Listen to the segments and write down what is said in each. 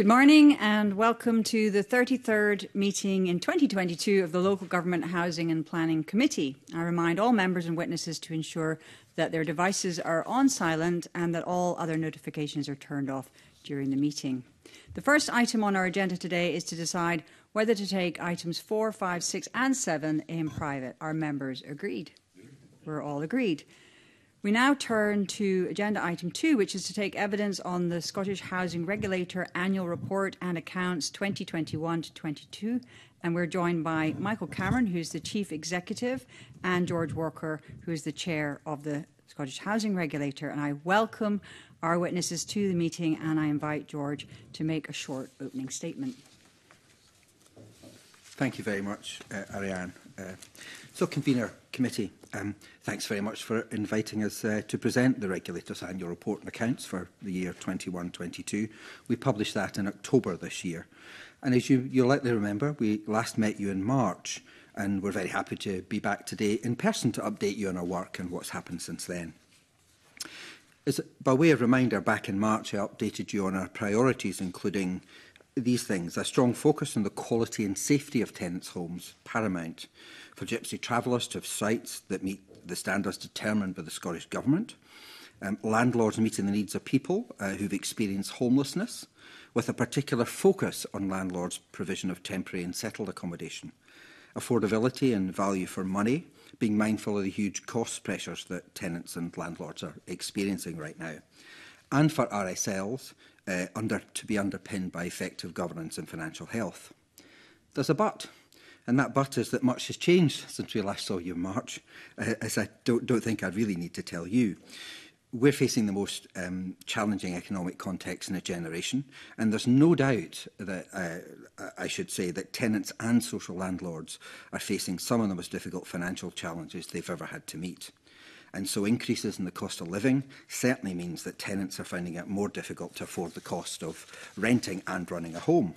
Good morning and welcome to the 33rd meeting in 2022 of the Local Government Housing and Planning Committee. I remind all members and witnesses to ensure that their devices are on silent and that all other notifications are turned off during the meeting. The first item on our agenda today is to decide whether to take items 4, 5, 6 and 7 in private. Our members agreed. We're all agreed. We now turn to agenda item two, which is to take evidence on the Scottish Housing Regulator annual report and accounts 2021 to 22. And we're joined by Michael Cameron, who's the chief executive, and George Walker, who is the chair of the Scottish Housing Regulator. And I welcome our witnesses to the meeting and I invite George to make a short opening statement. Thank you very much, uh, Ariane. Uh, so, convener committee. um, thanks very much for inviting us uh, to present the regulator's annual report and accounts for the year 21-22. We published that in October this year. And as you, you'll likely remember, we last met you in March, and we're very happy to be back today in person to update you on our work and what's happened since then. As, by way of reminder, back in March I updated you on our priorities, including these things. A strong focus on the quality and safety of tenants' homes, paramount for gypsy travellers to have sites that meet the standards determined by the Scottish Government. Um, landlords meeting the needs of people uh, who've experienced homelessness, with a particular focus on landlords' provision of temporary and settled accommodation. Affordability and value for money, being mindful of the huge cost pressures that tenants and landlords are experiencing right now. And for RSLs, uh, under, to be underpinned by effective governance and financial health. There's a but. And that butters that much has changed since we last saw you in March, uh, as I don't, don't think I really need to tell you. We're facing the most um, challenging economic context in a generation, and there's no doubt that uh, I should say that tenants and social landlords are facing some of the most difficult financial challenges they've ever had to meet. And so increases in the cost of living certainly means that tenants are finding it more difficult to afford the cost of renting and running a home.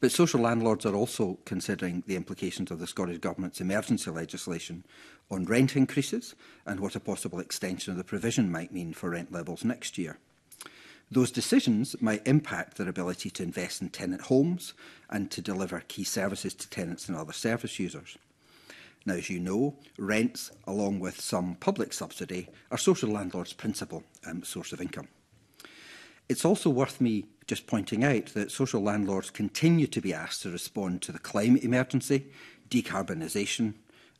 But social landlords are also considering the implications of the Scottish Government's emergency legislation on rent increases and what a possible extension of the provision might mean for rent levels next year. Those decisions might impact their ability to invest in tenant homes and to deliver key services to tenants and other service users. Now, as you know, rents, along with some public subsidy, are social landlords' principal um, source of income. It's also worth me just pointing out that social landlords continue to be asked to respond to the climate emergency, decarbonisation,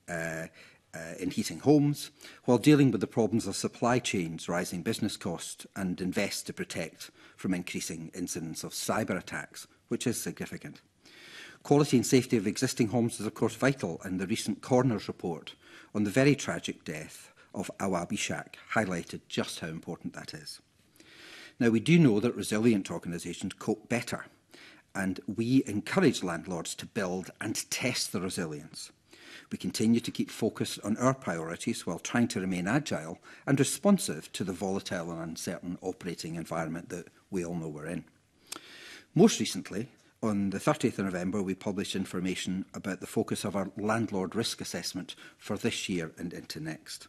uh, uh, in heating homes, while dealing with the problems of supply chains, rising business costs, and invest to protect from increasing incidents of cyber attacks, which is significant. Quality and safety of existing homes is, of course, vital, and the recent Coroner's report on the very tragic death of Awabi Shak highlighted just how important that is. Now, we do know that resilient organisations cope better, and we encourage landlords to build and test the resilience. We continue to keep focus on our priorities while trying to remain agile and responsive to the volatile and uncertain operating environment that we all know we're in. Most recently, on the 30th of November, we published information about the focus of our landlord risk assessment for this year and into next.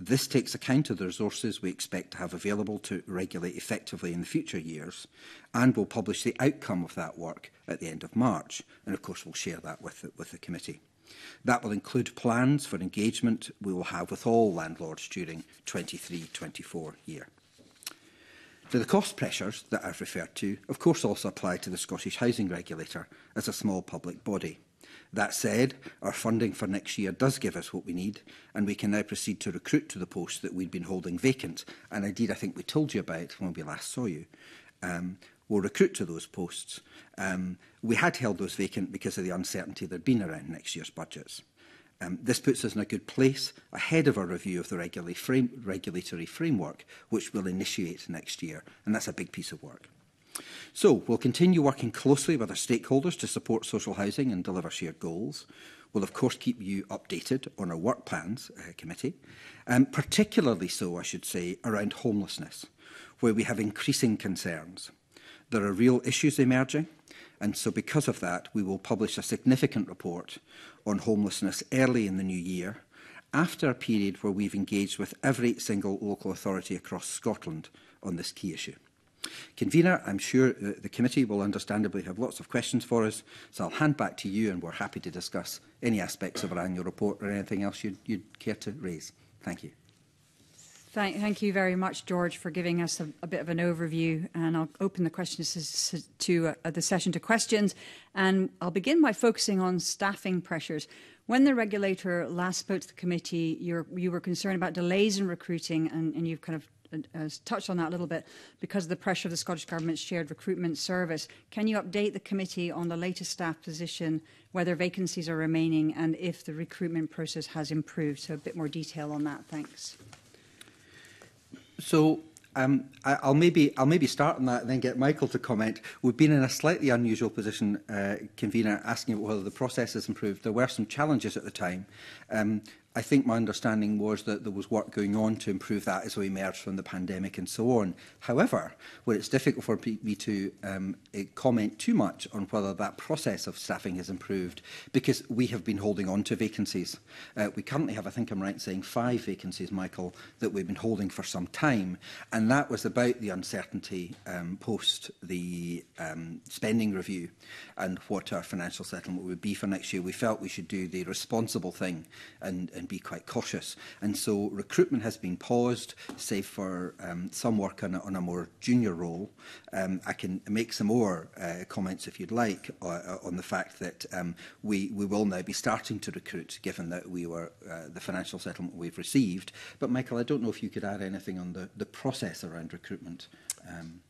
This takes account of the resources we expect to have available to regulate effectively in the future years and will publish the outcome of that work at the end of March. And of course, we'll share that with the, with the committee. That will include plans for engagement we will have with all landlords during 23-24 year. The cost pressures that I've referred to, of course, also apply to the Scottish Housing Regulator as a small public body. That said, our funding for next year does give us what we need, and we can now proceed to recruit to the posts that we'd been holding vacant. And indeed, I think we told you about when we last saw you. Um, we'll recruit to those posts. Um, we had held those vacant because of the uncertainty there'd been around next year's budgets. Um, this puts us in a good place ahead of our review of the regula frame, regulatory framework, which we'll initiate next year, and that's a big piece of work. So we'll continue working closely with our stakeholders to support social housing and deliver shared goals. We'll of course keep you updated on our work plans uh, committee, um, particularly so I should say around homelessness, where we have increasing concerns. There are real issues emerging and so because of that we will publish a significant report on homelessness early in the new year after a period where we've engaged with every single local authority across Scotland on this key issue. Convener, I'm sure uh, the committee will understandably have lots of questions for us, so I'll hand back to you and we're happy to discuss any aspects of our annual report or anything else you'd, you'd care to raise. Thank you. Thank, thank you very much, George, for giving us a, a bit of an overview. And I'll open the questions to, to uh, the session to questions. And I'll begin by focusing on staffing pressures. When the regulator last spoke to the committee, you were concerned about delays in recruiting, and, and you've kind of uh, touched on that a little bit because of the pressure of the Scottish Government's shared recruitment service. Can you update the committee on the latest staff position, whether vacancies are remaining, and if the recruitment process has improved? So a bit more detail on that. Thanks. So um, I, I'll maybe I'll maybe start on that and then get Michael to comment. We've been in a slightly unusual position, uh, convener, asking whether the process has improved. There were some challenges at the time. Um, I think my understanding was that there was work going on to improve that as we emerged from the pandemic and so on. However, where it's difficult for me to um, eh, comment too much on whether that process of staffing has improved, because we have been holding on to vacancies. Uh, we currently have, I think I'm right saying, five vacancies, Michael, that we've been holding for some time. And that was about the uncertainty um, post the um, spending review and what our financial settlement would be for next year. We felt we should do the responsible thing and and be quite cautious. And so recruitment has been paused, save for um, some work on a, on a more junior role. Um, I can make some more uh, comments if you'd like uh, uh, on the fact that um, we, we will now be starting to recruit given that we were uh, the financial settlement we've received. But Michael, I don't know if you could add anything on the, the process around recruitment. Um,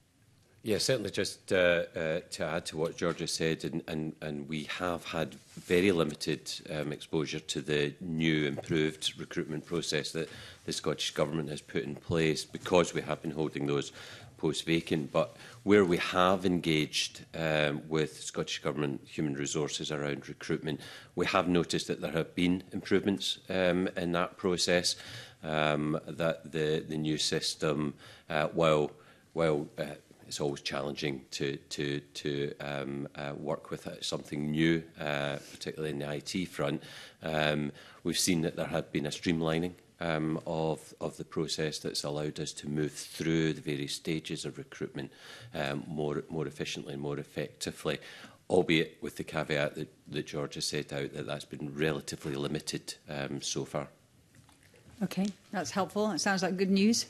Yeah, certainly just uh, uh, to add to what George has said, and, and, and we have had very limited um, exposure to the new improved recruitment process that the Scottish Government has put in place because we have been holding those post-vacant. But where we have engaged um, with Scottish Government human resources around recruitment, we have noticed that there have been improvements um, in that process, um, that the, the new system, uh, while, while uh, it's always challenging to, to, to um, uh, work with uh, something new, uh, particularly in the IT front. Um, we've seen that there had been a streamlining um, of, of the process that's allowed us to move through the various stages of recruitment um, more, more efficiently and more effectively, albeit with the caveat that, that George has set out that that's been relatively limited um, so far. Okay, that's helpful. It sounds like good news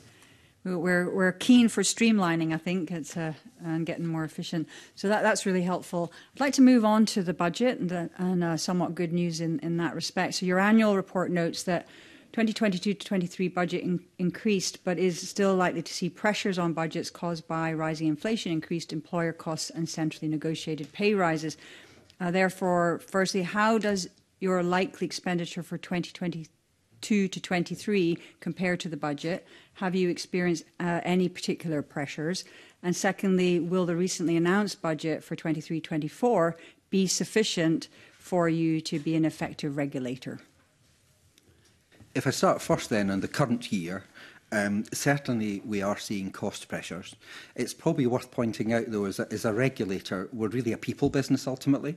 we're we're keen for streamlining. I think it's a, and getting more efficient. So that that's really helpful. I'd like to move on to the budget and the, and uh, somewhat good news in in that respect. So your annual report notes that. 2022 to 23 budget in, increased, but is still likely to see pressures on budgets caused by rising inflation, increased employer costs, and centrally negotiated pay rises. Uh, therefore, firstly, how does your likely expenditure for 2023 2 to 23 compared to the budget? Have you experienced uh, any particular pressures? And secondly, will the recently announced budget for 23-24 be sufficient for you to be an effective regulator? If I start first then on the current year, Um, certainly, we are seeing cost pressures. It's probably worth pointing out, though, as a, as a regulator, we're really a people business ultimately.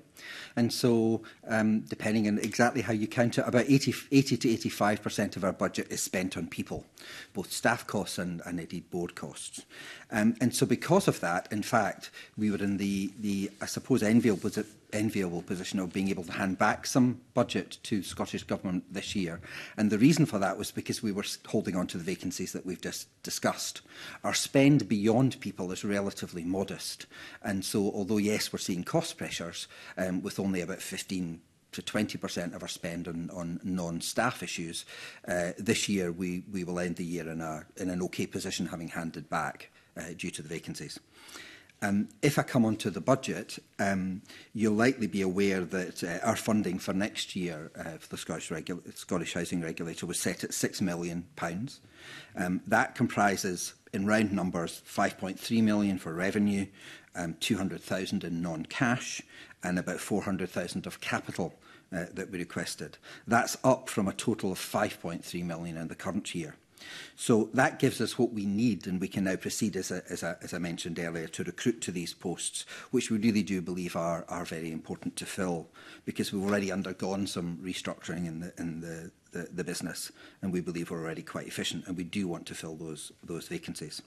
And so, um, depending on exactly how you count it, about 80, 80 to 85% of our budget is spent on people, both staff costs and, and indeed board costs. Um, and so, because of that, in fact, we were in the, the I suppose, enviable enviable position of being able to hand back some budget to Scottish Government this year. And the reason for that was because we were holding on to the vacancies that we've just discussed. Our spend beyond people is relatively modest. And so, although, yes, we're seeing cost pressures um, with only about 15 to 20% of our spend on, on non-staff issues. Uh, this year, we, we will end the year in, a, in an okay position, having handed back uh, due to the vacancies. Uh, Um, if I come onto the budget, um, you'll likely be aware that uh, our funding for next year uh, for the Scottish, Scottish Housing Regulator was set at £6 million. Um, that comprises, in round numbers, £5.3 million for revenue, um, 200,000 in non-cash, and about 400,000 of capital uh, that we requested. That's up from a total of 5.3 million in the current year. So that gives us what we need, and we can now proceed, as, a, as, a, as I mentioned earlier, to recruit to these posts, which we really do believe are, are very important to fill, because we've already undergone some restructuring in the, in the, the, the business, and we believe we're already quite efficient, and we do want to fill those those vacancies.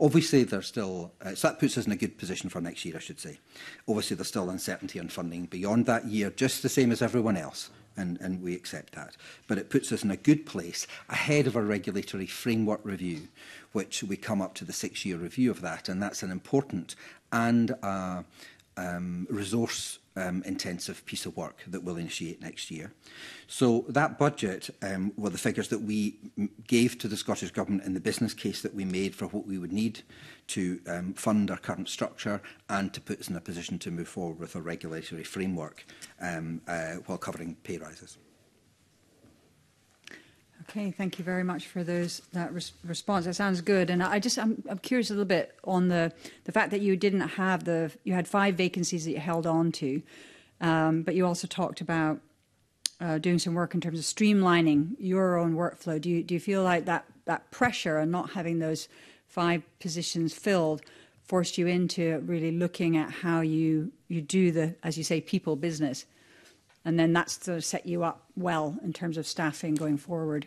Obviously, there's still uh, so that puts us in a good position for next year, I should say. Obviously, there's still uncertainty on funding beyond that year, just the same as everyone else and, and we accept that. But it puts us in a good place ahead of a regulatory framework review, which we come up to the six-year review of that, and that's an important and uh, um, resource um, intensive piece of work that we'll initiate next year. So that budget um, were the figures that we gave to the Scottish Government in the business case that we made for what we would need to um, fund our current structure and to put us in a position to move forward with a regulatory framework um, uh, while covering pay rises. Okay, thank you very much for those that res response. That sounds good. And I just I'm, I'm curious a little bit on the the fact that you didn't have the you had five vacancies that you held on to, um, but you also talked about uh, doing some work in terms of streamlining your own workflow. Do you do you feel like that that pressure and not having those five positions filled forced you into really looking at how you you do the as you say people business, and then that's to set you up well in terms of staffing going forward.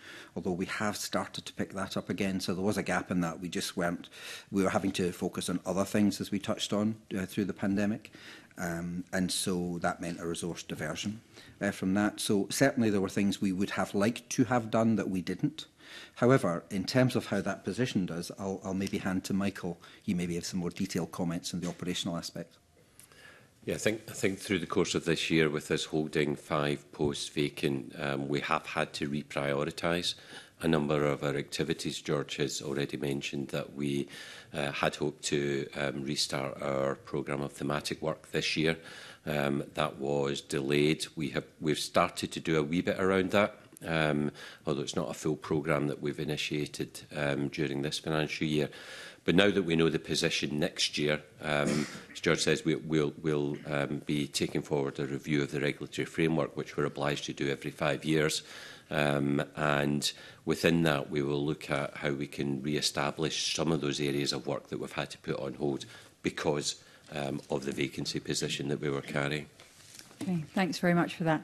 Although we have started to pick that up again, so there was a gap in that. We just weren't. We were having to focus on other things as we touched on uh, through the pandemic. Um, and so that meant a resource diversion uh, from that. So certainly there were things we would have liked to have done that we didn't. However, in terms of how that position does, I'll, I'll maybe hand to Michael. He maybe have some more detailed comments on the operational aspect. Yeah, I think, I think through the course of this year, with us holding five posts vacant, um, we have had to reprioritise a number of our activities. George has already mentioned that we uh, had hoped to um, restart our programme of thematic work this year. Um, that was delayed. We have, we've started to do a wee bit around that. Um, although it's not a full programme that we've initiated um, during this financial year. But now that we know the position next year, um, as George says, we, we'll, we'll um, be taking forward a review of the regulatory framework, which we're obliged to do every five years. Um, and within that, we will look at how we can re-establish some of those areas of work that we've had to put on hold because um, of the vacancy position that we were carrying. Okay, thanks very much for that.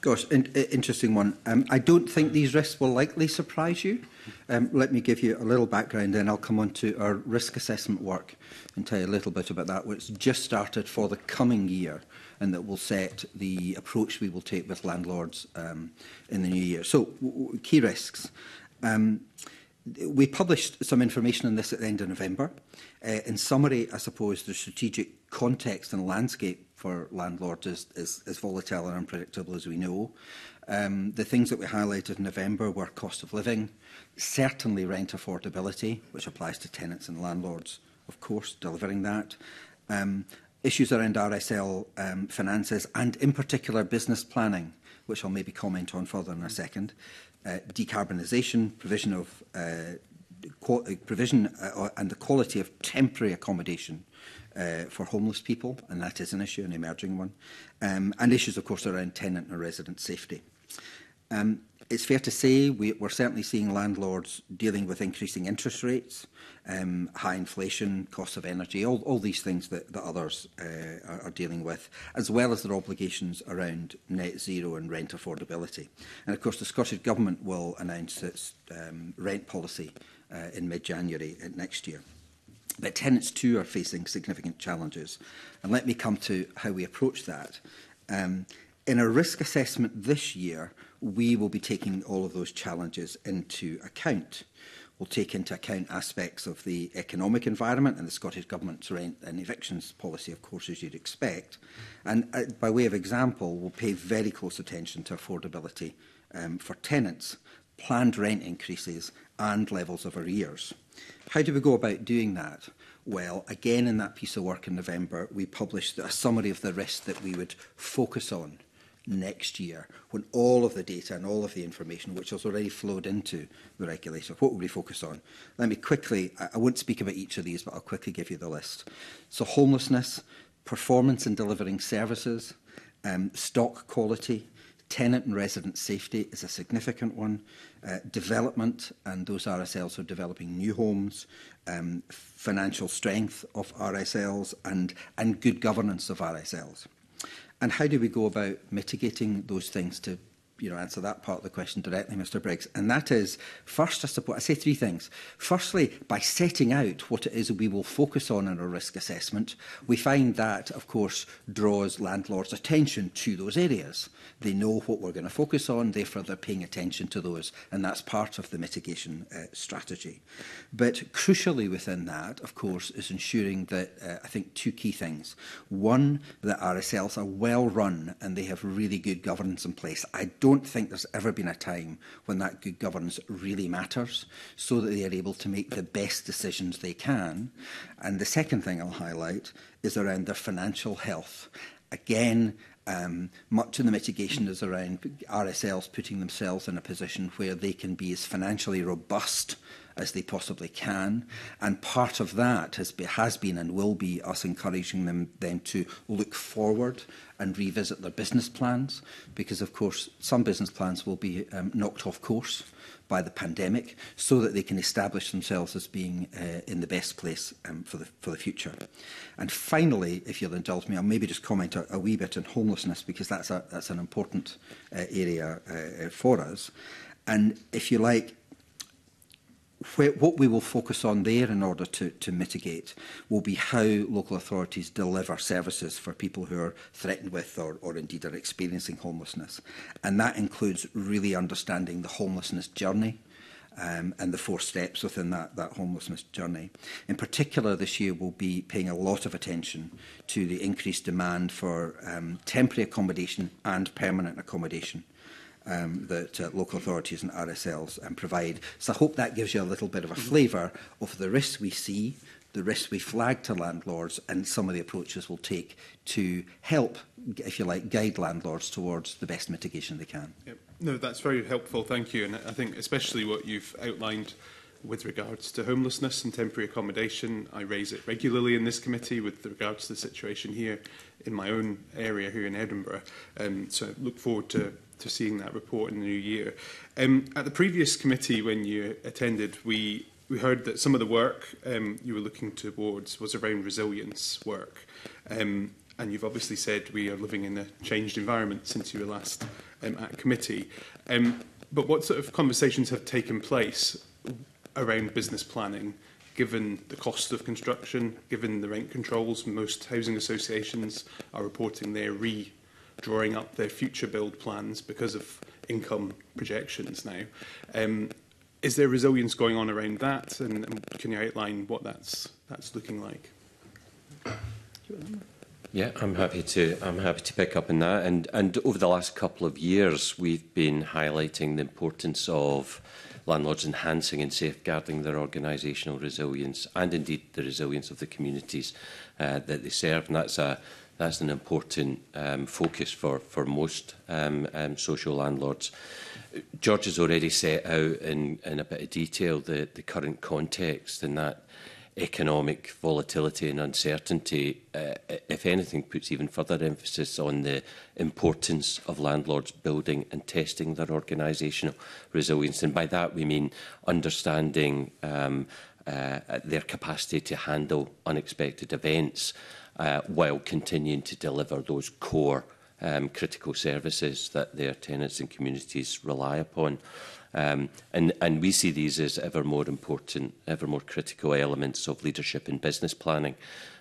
Gosh, in, in, interesting one. Um, I don't think these risks will likely surprise you. Um, let me give you a little background, then I'll come on to our risk assessment work and tell you a little bit about that, which just started for the coming year and that will set the approach we will take with landlords um, in the new year. So, key risks. Um, we published some information on this at the end of November. Uh, in summary, I suppose the strategic context and landscape for landlords is, is, is volatile and unpredictable as we know. Um, the things that we highlighted in November were cost of living, certainly rent affordability, which applies to tenants and landlords, of course, delivering that. Um, issues around RSL um, finances and in particular business planning, which I'll maybe comment on further in a second. Uh, decarbonisation, provision of uh, uh provision uh, and the quality of temporary accommodation uh, for homeless people, and that is an issue, an emerging one, um, and issues, of course, around tenant and resident safety. Um, it's fair to say we, we're certainly seeing landlords dealing with increasing interest rates, um, high inflation, cost of energy, all, all these things that, that others uh, are, are dealing with, as well as their obligations around net zero and rent affordability. And of course, the Scottish Government will announce its um, rent policy uh, in mid-January uh, next year. But tenants too are facing significant challenges. And let me come to how we approach that. Um, in a risk assessment this year, we will be taking all of those challenges into account. We'll take into account aspects of the economic environment and the Scottish Government's rent and evictions policy, of course, as you'd expect. And uh, by way of example, we'll pay very close attention to affordability um, for tenants, planned rent increases and levels of arrears. How do we go about doing that? well. Again, in that piece of work in November, we published a summary of the risks that we would focus on next year when all of the data and all of the information which has already flowed into the regulator, what will we focus on? Let me quickly, I, I won't speak about each of these, but I'll quickly give you the list. So homelessness, performance in delivering services, um, stock quality, tenant and resident safety is a significant one. Uh, development, and those RSLs are developing new homes, um, financial strength of RSLs, and, and good governance of RSLs. And how do we go about mitigating those things to you know, answer that part of the question directly, Mr Briggs, and that is, first, I suppose, I say three things. Firstly, by setting out what it is we will focus on in our risk assessment, we find that, of course, draws landlords' attention to those areas. They know what we're going to focus on, therefore they're paying attention to those, and that's part of the mitigation uh, strategy. But crucially within that, of course, is ensuring that, uh, I think, two key things. One, that RSLs are well run and they have really good governance in place. I don't don't think there's ever been a time when that good governance really matters so that they are able to make the best decisions they can. And the second thing I'll highlight is around their financial health. Again, um, much of the mitigation is around RSLs putting themselves in a position where they can be as financially robust as they possibly can. And part of that has, be, has been and will be us encouraging them, them to look forward and revisit their business plans, because of course some business plans will be um, knocked off course by the pandemic, so that they can establish themselves as being uh, in the best place um, for the for the future. And finally, if you'll indulge me, I'll maybe just comment a, a wee bit on homelessness because that's a that's an important uh, area uh, for us. And if you like, what we will focus on there in order to, to mitigate will be how local authorities deliver services for people who are threatened with or, or indeed are experiencing homelessness. And that includes really understanding the homelessness journey um, and the four steps within that, that homelessness journey. In particular, this year we'll be paying a lot of attention to the increased demand for um, temporary accommodation and permanent accommodation um, that uh, local authorities and RSLs um, provide. So I hope that gives you a little bit of a flavour mm -hmm. of the risks we see, the risks we flag to landlords, and some of the approaches we'll take to help, if you like, guide landlords towards the best mitigation they can. Yep. No, that's very helpful. Thank you. And I think especially what you've outlined with regards to homelessness and temporary accommodation. I raise it regularly in this committee with regards to the situation here in my own area here in Edinburgh. Um, so I look forward to, to seeing that report in the new year. Um, at the previous committee when you attended, we, we heard that some of the work um, you were looking towards was around resilience work. Um, and you've obviously said we are living in a changed environment since you were last um, at committee. Um, but what sort of conversations have taken place around business planning, given the cost of construction, given the rent controls, most housing associations are reporting they're re drawing up their future build plans because of income projections now. Um, is there resilience going on around that, and, and can you outline what that's that's looking like? Yeah, I'm happy to I'm happy to pick up on that. And and over the last couple of years, we've been highlighting the importance of landlords enhancing and safeguarding their organisational resilience and indeed the resilience of the communities uh, that they serve. And that's a that's an important um, focus for, for most um, um, social landlords. George has already set out in, in a bit of detail the, the current context and that economic volatility and uncertainty, uh, uh, if anything, puts even further emphasis on the importance of landlords building and testing their organisational resilience. And by that, we mean understanding um, uh, uh their capacity to handle unexpected events uh, while continuing to deliver those core um, critical services that their tenants and communities rely upon. Um, and, and we see these as ever more important, ever more critical elements of leadership in business planning.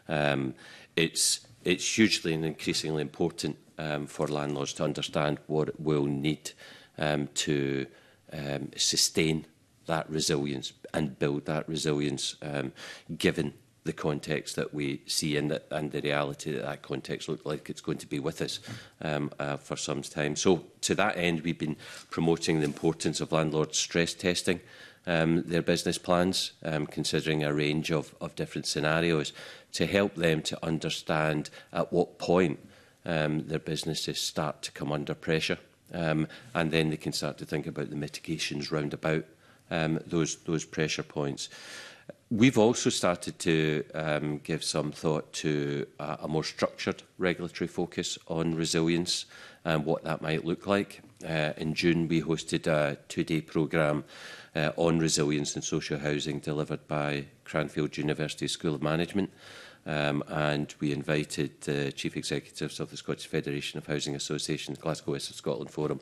Um, it's, it's hugely and increasingly important um, for landlords to understand what we'll need um, to um, sustain that resilience and build that resilience um, given the context that we see and the, and the reality that that context looks like it's going to be with us um, uh, for some time. So to that end, we've been promoting the importance of landlords stress testing um, their business plans, um, considering a range of, of different scenarios to help them to understand at what point um, their businesses start to come under pressure. Um, and then they can start to think about the mitigations round about um, those, those pressure points. We've also started to um, give some thought to a, uh, a more structured regulatory focus on resilience and what that might look like. Uh, in June, we hosted a two-day programme uh, on resilience and social housing delivered by Cranfield University School of Management um, and we invited the uh, chief executives of the Scottish Federation of Housing Associations, Glasgow West of Scotland Forum,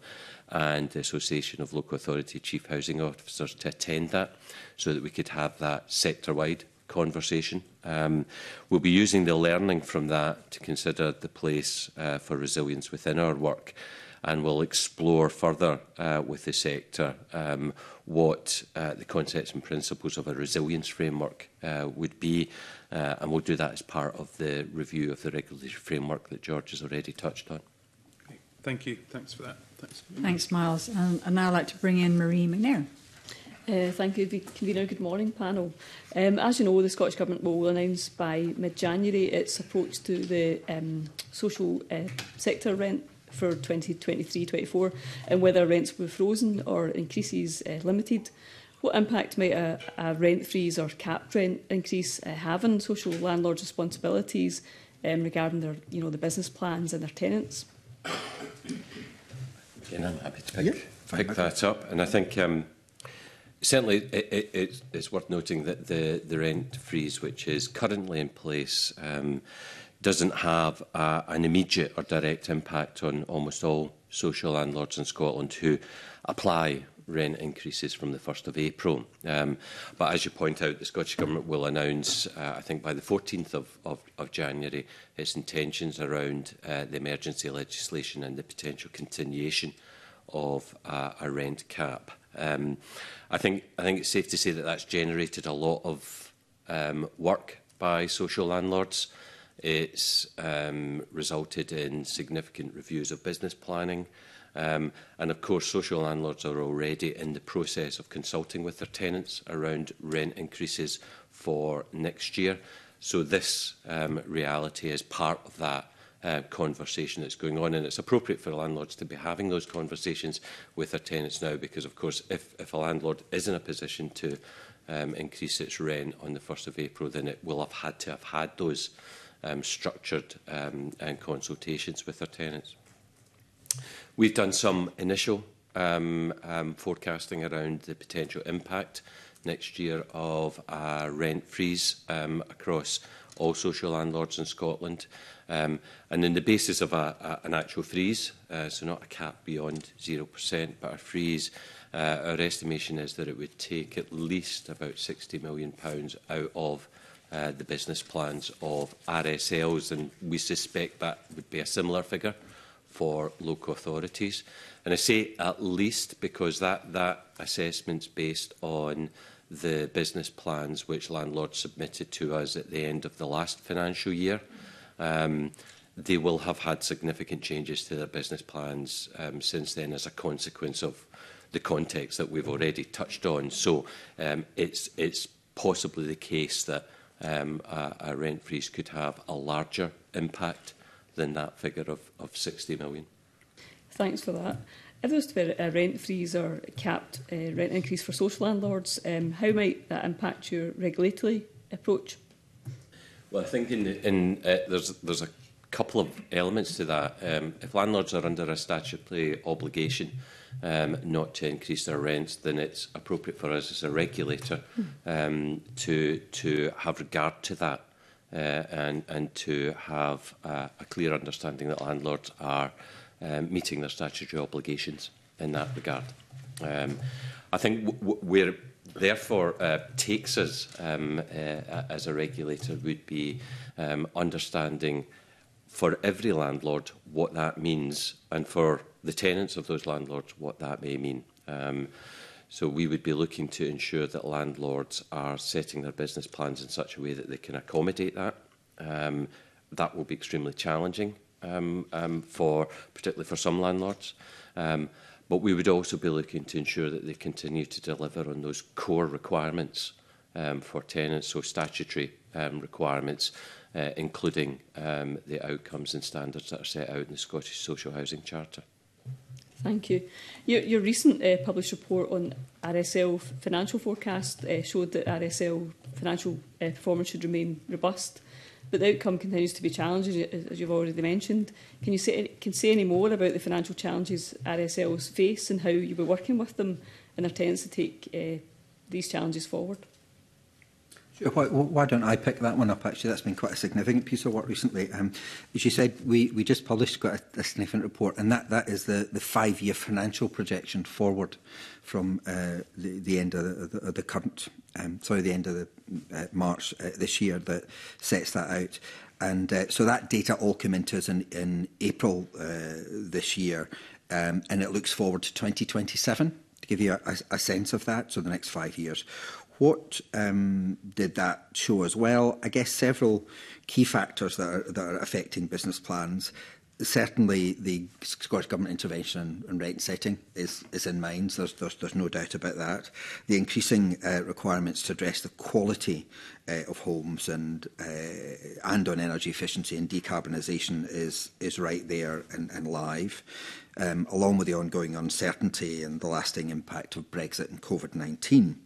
and the Association of Local Authority Chief Housing Officers to attend that so that we could have that sector-wide conversation. Um, we'll be using the learning from that to consider the place uh, for resilience within our work and we'll explore further uh, with the sector um, what uh, the concepts and principles of a resilience framework uh, would be. Uh, and we'll do that as part of the review of the regulatory framework that George has already touched on. Thank you. Thanks for that. Thanks, Thanks Miles. Um, and now I'd like to bring in Marie McNair. Uh, thank you, Convener. Good morning, panel. Um, as you know, the Scottish Government will announce by mid-January its approach to the um, social uh, sector rent for 2023-24 and whether rents will be frozen or increases uh, limited. What impact might a, a rent freeze or cap rent increase uh, have on social landlords' responsibilities um, regarding their, you know, the business plans and their tenants? Again, I'm happy to pick, yeah, pick that up. And I think um, certainly it, it, it's, it's worth noting that the, the rent freeze, which is currently in place, um, doesn't have a, an immediate or direct impact on almost all social landlords in Scotland who apply rent increases from the 1st of April. Um, but as you point out, the Scottish Government will announce, uh, I think by the 14th of, of, of January, its intentions around uh, the emergency legislation and the potential continuation of uh, a rent cap. Um, I, think, I think it's safe to say that that's generated a lot of um, work by social landlords. Uh, It's um, resulted in significant reviews of business planning. Um, and of course, social landlords are already in the process of consulting with their tenants around rent increases for next year. So this um, reality is part of that uh, conversation that's going on. And it's appropriate for landlords to be having those conversations with their tenants now because, of course, if, if a landlord is in a position to um, increase its rent on the 1st of April, then it will have had to have had those conversations um, structured um, and consultations with their tenants. We've done some initial um, um, forecasting around the potential impact next year of a rent freeze um, across all social landlords in Scotland. Um, and in the basis of a, a, an actual freeze, uh, so not a cap beyond 0%, but a freeze, uh, our estimation is that it would take at least about £60 million out of Uh, the business plans of RSLs, and we suspect that would be a similar figure for local authorities. And I say at least because that, that assessment's based on the business plans which landlords submitted to us at the end of the last financial year. Um, they will have had significant changes to their business plans um, since then as a consequence of the context that we've already touched on. So um, it's, it's possibly the case that um, a, a rent freeze could have a larger impact than that figure of, of 60 million. Thanks for that. If there was to uh, be a rent freeze or capped uh, rent increase for social landlords, um, how might that impact your regulatory approach? Well, I think in, in, uh, there's, there's a couple of elements to that. Um, if landlords are under a statutory obligation, mm um, not to increase their rents, then it's appropriate for us as a regulator um, to, to have regard to that uh, and, and to have a, a clear understanding that landlords are um, meeting their statutory obligations in that regard. Um, I think where therefore uh, takes us um, uh, as a regulator would be um, understanding for every landlord what that means and for the tenants of those landlords what that may mean. Um, so we would be looking to ensure that landlords are setting their business plans in such a way that they can accommodate that. Um, that will be extremely challenging um, um, for particularly for some landlords. Um, but we would also be looking to ensure that they continue to deliver on those core requirements um, for tenants, so statutory um, requirements uh, including um, the outcomes and standards that are set out in the Scottish Social Housing Charter. Thank you. Your, your recent uh, published report on RSL financial forecast uh, showed that RSL financial uh, performance should remain robust, but the outcome continues to be challenging, as you've already mentioned. Can you say, can say any more about the financial challenges RSLs face and how you'll be working with them and their tenants to take uh, these challenges forward? Sure. Why, why don't I pick that one up, actually? That's been quite a significant piece of work recently. Um, as you said, we, we just published quite a, a significant report, and that, that is the, the five-year financial projection forward from uh, the, the end of the, of the current, um, sorry, the end of the, uh, March uh, this year that sets that out. And uh, so that data all came into us in, in April uh, this year, um, and it looks forward to 2027 to give you a, a, a sense of that, so the next five years. What um, did that show as well? I guess several key factors that are, that are affecting business plans. Certainly, the Scottish Government intervention and rate setting is, is in mind. So there's, there's, there's no doubt about that. The increasing uh, requirements to address the quality uh, of homes and uh, and on energy efficiency and decarbonisation is is right there and, and live, um, along with the ongoing uncertainty and the lasting impact of Brexit and COVID 19.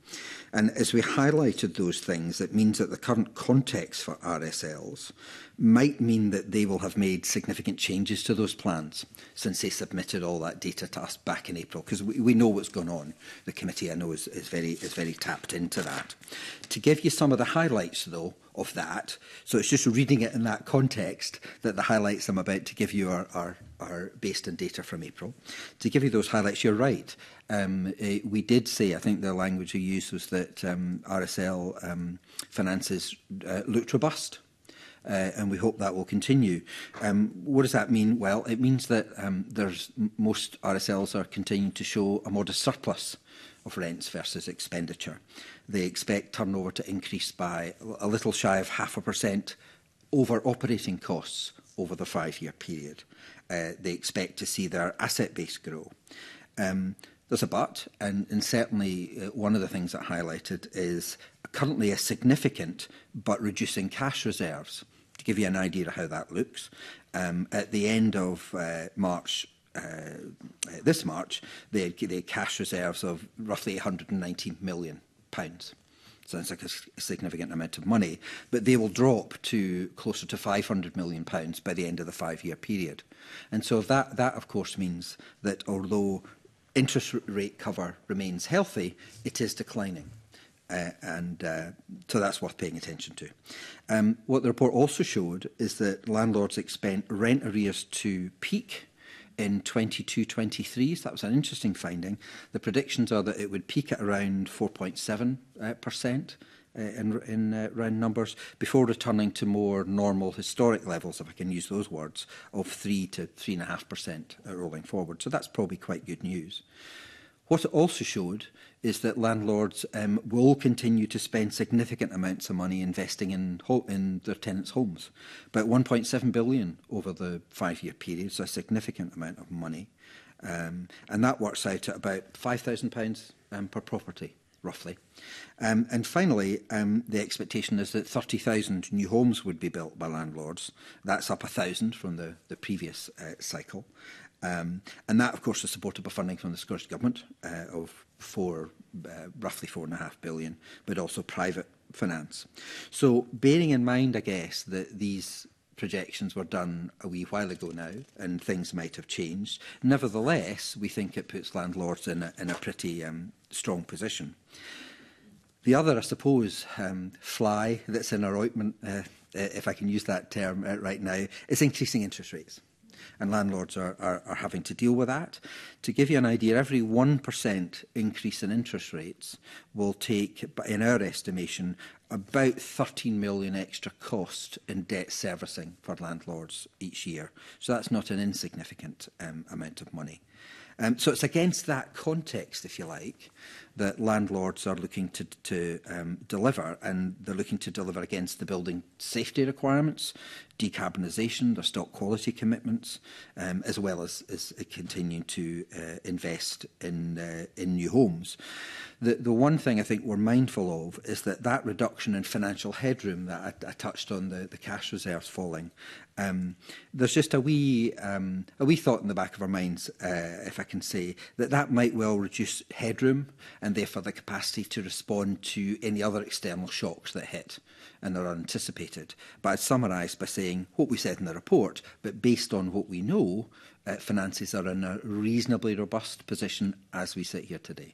And as we highlighted those things, it means that the current context for RSLs might mean that they will have made significant changes to those plans since they submitted all that data to us back in April, because we, we know what's gone on. The committee, I know, is, is, very, is very tapped into that. To give you some of the highlights, though, of that, so it's just reading it in that context that the highlights I'm about to give you are, are, are based on data from April. To give you those highlights, you're right. Um, uh, we did say, I think the language we used was that um, RSL um, finances uh, looked robust uh, and we hope that will continue. Um, what does that mean? Well, it means that um, there's most RSLs are continuing to show a modest surplus of rents versus expenditure. They expect turnover to increase by a little shy of half a percent over operating costs over the five-year period. Uh, they expect to see their asset base grow. Um, there's a but, and, and certainly uh, one of the things that highlighted is currently a significant but reducing cash reserves give you an idea of how that looks, um, at the end of uh, March uh, this March, they had, they had cash reserves of roughly 119 million pounds. So it's like a significant amount of money, but they will drop to closer to 500 million pounds by the end of the five-year period. And so that, that of course means that although interest rate cover remains healthy, it is declining uh, and uh, so that's worth paying attention to. Um, what the report also showed is that landlords expect rent arrears to peak in 22-23, so that was an interesting finding. The predictions are that it would peak at around 4.7 uh, percent uh, in, in uh, round numbers before returning to more normal historic levels, if I can use those words, of 3 to 3.5% uh, rolling forward. So that's probably quite good news. What it also showed is that landlords um, will continue to spend significant amounts of money investing in, in their tenants' homes. About 1.7 billion over the five-year period, so a significant amount of money. Um, and that works out at about £5,000 um, per property, roughly. Um, and finally, um, the expectation is that 30,000 new homes would be built by landlords. That's up 1,000 from the, the previous uh, cycle. Um, and that, of course, is supported by funding from the Scottish Government uh, of four, uh, roughly four and a half billion, but also private finance. So bearing in mind, I guess, that these projections were done a wee while ago now and things might have changed. Nevertheless, we think it puts landlords in a, in a pretty um, strong position. The other, I suppose, um, fly that's in our ointment, uh, if I can use that term uh, right now, is increasing interest rates and landlords are, are, are having to deal with that. To give you an idea, every 1% increase in interest rates will take, in our estimation, about 13 million extra cost in debt servicing for landlords each year. So that's not an insignificant um, amount of money. Um, so it's against that context, if you like, that landlords are looking to, to um, deliver, and they're looking to deliver against the building safety requirements, decarbonisation, their stock quality commitments, um, as well as, as continuing to uh, invest in, uh, in new homes. The, the one thing I think we're mindful of is that that reduction in financial headroom that I, I touched on, the, the cash reserves falling, um, there's just a wee um, a wee thought in the back of our minds, uh, if I can say, that that might well reduce headroom and and therefore the capacity to respond to any other external shocks that hit and are anticipated. But I'd summarise by saying what we said in the report, but based on what we know, uh, finances are in a reasonably robust position as we sit here today.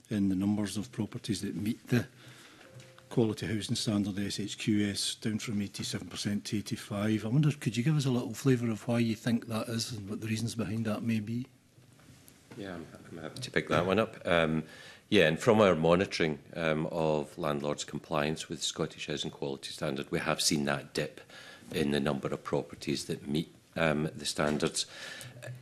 in the numbers of properties that meet the quality housing standard, the SHQS, down from 87% to 85 I wonder, could you give us a little flavour of why you think that is and what the reasons behind that may be? Yeah, I'm, I'm happy to pick that one up. Um, Yeah, and from our monitoring um, of landlords' compliance with Scottish Housing Quality Standard, we have seen that dip in the number of properties that meet um, the standards.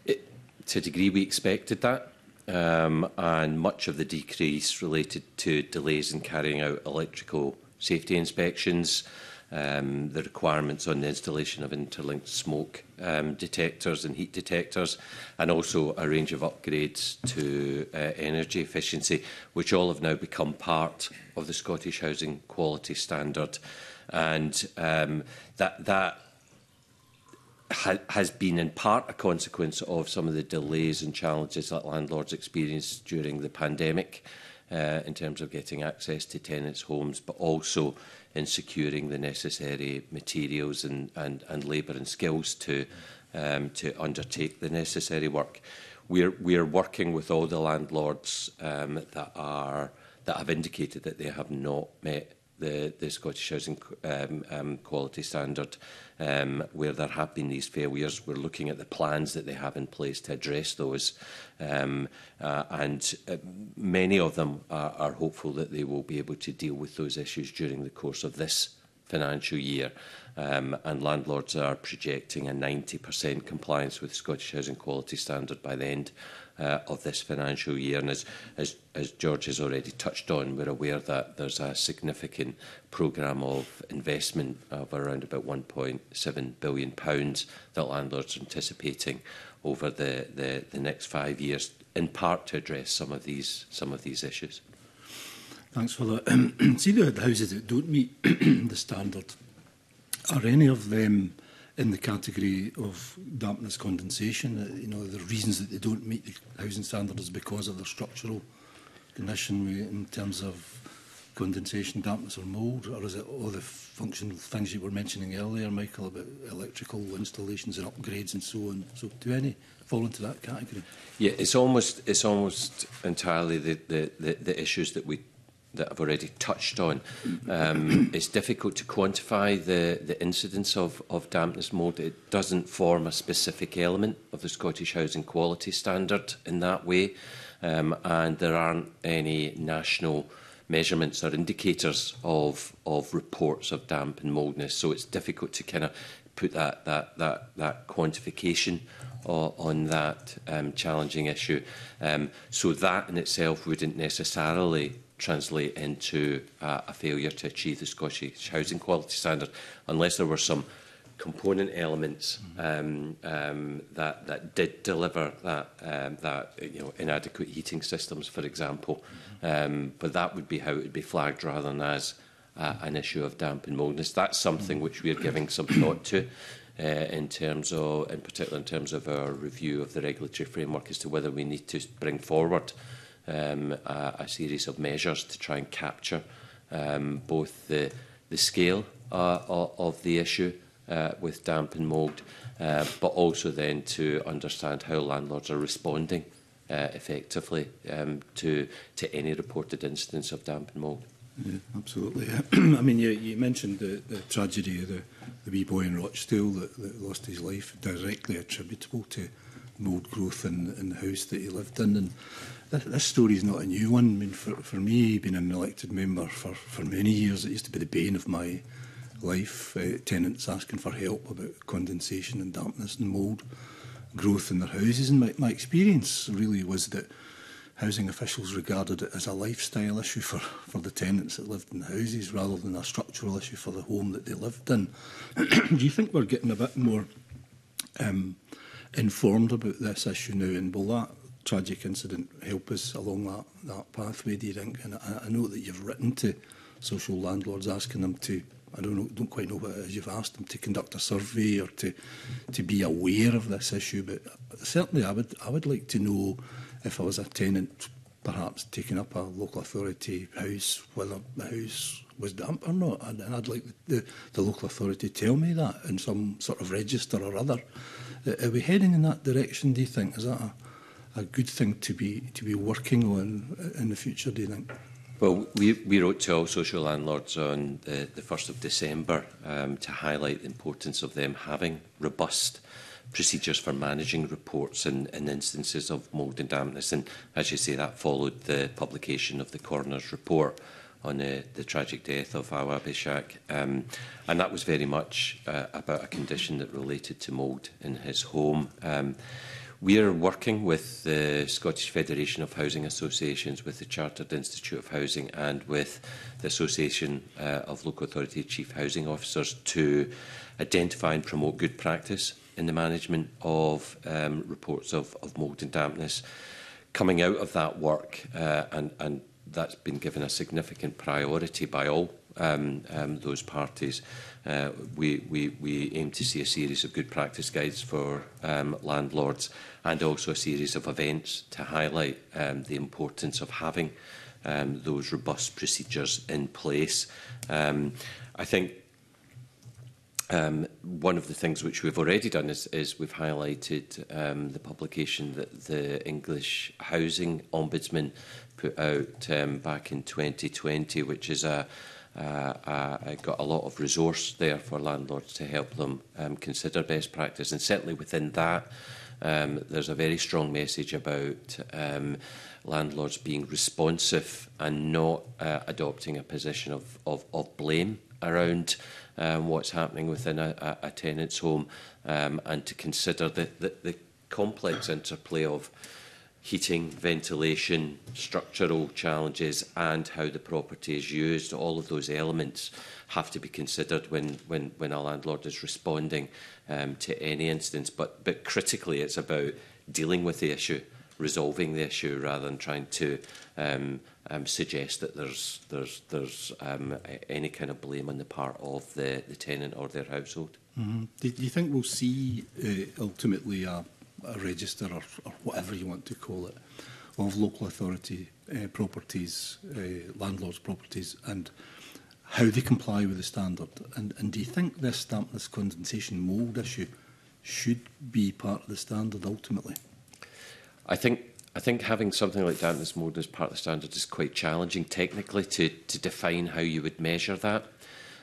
It, to a degree, we expected that, um, and much of the decrease related to delays in carrying out electrical safety inspections um, the requirements on the installation of interlinked smoke um, detectors and heat detectors, and also a range of upgrades to uh, energy efficiency, which all have now become part of the Scottish Housing Quality Standard. And um, that, that ha has been in part a consequence of some of the delays and challenges that landlords experienced during the pandemic uh, in terms of getting access to tenants' homes, but also in securing the necessary materials and, and, and labour and skills to, um, to undertake the necessary work. We're, we're working with all the landlords um, that, are, that have indicated that they have not met the, the Scottish Housing um, um, Quality Standard um, where there have been these failures. We're looking at the plans that they have in place to address those. Um, uh, and uh, many of them are, are hopeful that they will be able to deal with those issues during the course of this financial year. Um, and landlords are projecting a 90% compliance with Scottish Housing Quality Standard by the end uh, of this financial year. And as, as, as George has already touched on, we're aware that there's a significant programme of investment of around about £1.7 billion that landlords are anticipating over the, the, the next five years, in part to address some of these, some of these issues. Thanks for that. See the houses that don't meet the standard, are any of them in the category of dampness condensation. Uh, you know, the reasons that they don't meet the housing standard is because of their structural condition in terms of condensation, dampness or mould, or is it all the functional things you were mentioning earlier, Michael, about electrical installations and upgrades and so on? So do any fall into that category? Yeah, it's almost it's almost entirely the, the, the, the issues that we that I've already touched on. Um, it's difficult to quantify the, the incidence of, of dampness mould. It doesn't form a specific element of the Scottish Housing Quality Standard in that way, um, and there aren't any national measurements or indicators of, of reports of damp and mouldness. So it's difficult to kind of put that, that, that, that quantification on that um, challenging issue. Um, so that in itself wouldn't necessarily translate into uh, a failure to achieve the Scottish housing quality standard unless there were some component elements mm-hmm. um, um, that that did deliver that um, that you know inadequate heating systems, for example. Mm-hmm. Um, but that would be how it would be flagged rather than as uh, an issue of damp and moldness. That's something mm-hmm. which we are giving some thought to. Uh, in terms of, in particular, in terms of our review of the regulatory framework, as to whether we need to bring forward uh, um, a, a series of measures to try and capture um, both the, the scale uh, of the issue uh, with damp and mould, uh, but also then to understand how landlords are responding uh, effectively um, to, to any reported incidents of damp and mould. Yeah, absolutely. I mean, you, you mentioned the, the tragedy of the, the wee boy in Rochdale that, that lost his life, directly attributable to mould growth in, in the house that he lived in. And this, this is not a new one. I mean, for, for me, being an elected member for, for many years, it used to be the bane of my life. Uh, tenants asking for help about condensation and dampness and mould growth in their houses. And my, my experience really was that housing officials regarded it as a lifestyle issue for, for the tenants that lived in the houses rather than a structural issue for the home that they lived in. Do you think we're getting a bit more um, informed about this issue now and will that tragic incident help us along that, that pathway, do you think? And I, I know that you've written to social landlords asking them to, I don't know, don't quite know what it is, you've asked them to conduct a survey or to, to be aware of this issue, but certainly I would, I would like to know if I was a tenant perhaps taking up a local authority house, whether the house was damp or not. And, and I'd like the, the local authority to tell me that in some sort of register or other. Uh, are we heading in that direction, do you think? Is that a, a good thing to be to be working on uh, in the future. Do you think? Well, we, we wrote to all social landlords on the, the 1st of December um, to highlight the importance of them having robust procedures for managing reports and, and instances of mould and dampness. And as you say, that followed the publication of the coroner's report on the, uh, the tragic death of Awa Bishak. Um, and that was very much uh, about a condition that related to mould in his home. Um, We're working with the Scottish Federation of Housing Associations, with the Chartered Institute of Housing and with the Association uh, of Local Authority Chief Housing Officers to identify and promote good practice in the management of um, reports of, of mould and dampness. Coming out of that work, uh, and, and that's been given a significant priority by all um, um, those parties. Uh, we, we, we aim to see a series of good practice guides for um, landlords and also a series of events to highlight um, the importance of having um, those robust procedures in place. Um, I think um, one of the things which we've already done is, is we've highlighted um, the publication that the English Housing Ombudsman put out um, back in 2020, which is a uh, uh, got a lot of resource there for landlords to help them um, consider best practice. And certainly within that, um, there's a very strong message about um, landlords being responsive and not uh, adopting a position of, of, of blame around um, what's happening within a, a, a tenant's home um, and to consider the, the, the complex interplay of heating, ventilation, structural challenges and how the property is used. All of those elements have to be considered when, when, when a landlord is responding um, to any instance. But, but critically, it's about dealing with the issue, resolving the issue rather than trying to um, um, suggest that there's, there's, there's um, any kind of blame on the part of the, the tenant or their household. Mm -hmm. Do, do you think we'll see uh, ultimately a uh a register or, or whatever you want to call it of local authority uh, properties, uh, landlords' properties, and how they comply with the standard. And, and do you think this this condensation mould issue should be part of the standard ultimately? I think I think having something like dampness mould as part of the standard is quite challenging technically to, to define how you would measure that.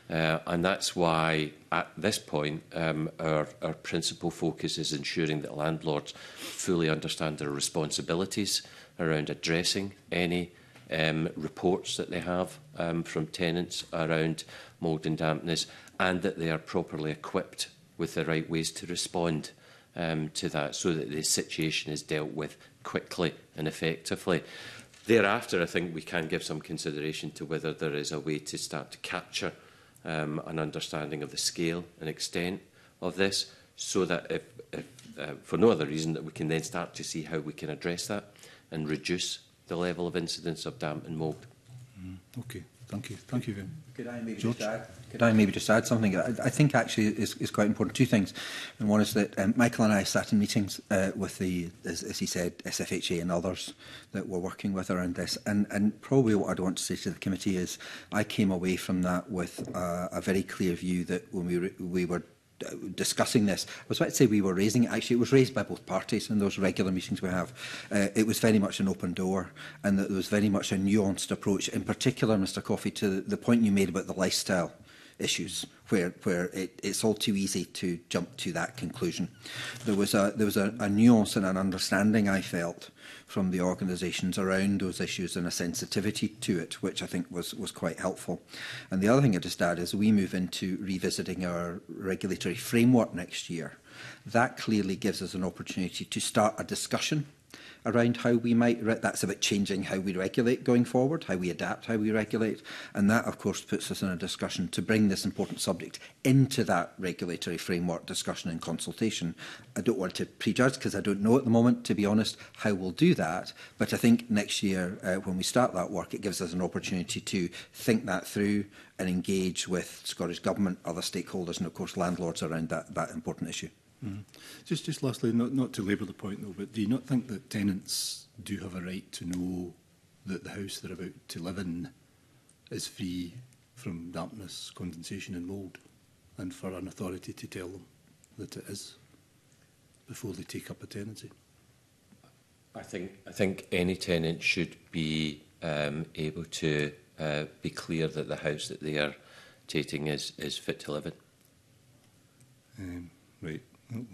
Uh, and that's why, at this point, um, our, our principal focus is ensuring that landlords fully understand their responsibilities around addressing any um, reports that they have um, from tenants around mould and dampness and that they are properly equipped with the right ways to respond um, to that so that the situation is dealt with quickly and effectively. Thereafter, I think we can give some consideration to whether there is a way to start to capture um, an understanding of the scale and extent of this so that if, if uh, for no other reason that we can then start to see how we can address that and reduce the level of incidence of damp and mould. Mm, okay. Thank you. Thank you, Vim. Could I maybe George? just add? Could I maybe just add something? I, I think actually is, is quite important. Two things, and one is that um, Michael and I sat in meetings uh, with the, as, as he said, SFHA and others that were working with around this. And and probably what I'd want to say to the committee is, I came away from that with a, a very clear view that when we re, we were discussing this. I was about to say we were raising it. Actually, it was raised by both parties in those regular meetings we have. Uh, it was very much an open door and that there was very much a nuanced approach, in particular, Mr Coffey, to the point you made about the lifestyle issues where where it, it's all too easy to jump to that conclusion. There was a there was a, a nuance and an understanding I felt from the organisations around those issues and a sensitivity to it, which I think was, was quite helpful. And the other thing I just add is we move into revisiting our regulatory framework next year. That clearly gives us an opportunity to start a discussion around how we might, re- that's about changing how we regulate going forward, how we adapt, how we regulate. And that, of course, puts us in a discussion to bring this important subject into that regulatory framework discussion and consultation. I don't want to prejudge because I don't know at the moment, to be honest, how we'll do that. But I think next year, uh, when we start that work, it gives us an opportunity to think that through and engage with Scottish Government, other stakeholders, and of course landlords around that, that important issue. Mm. Just, just lastly, not, not to labour the point though, but do you not think that tenants do have a right to know that the house they're about to live in is free from dampness, condensation and mould, and for an authority to tell them that it is before they take up a tenancy? I think I think any tenant should be um, able to uh, be clear that the house that they are taking is is fit to live in. Um, right.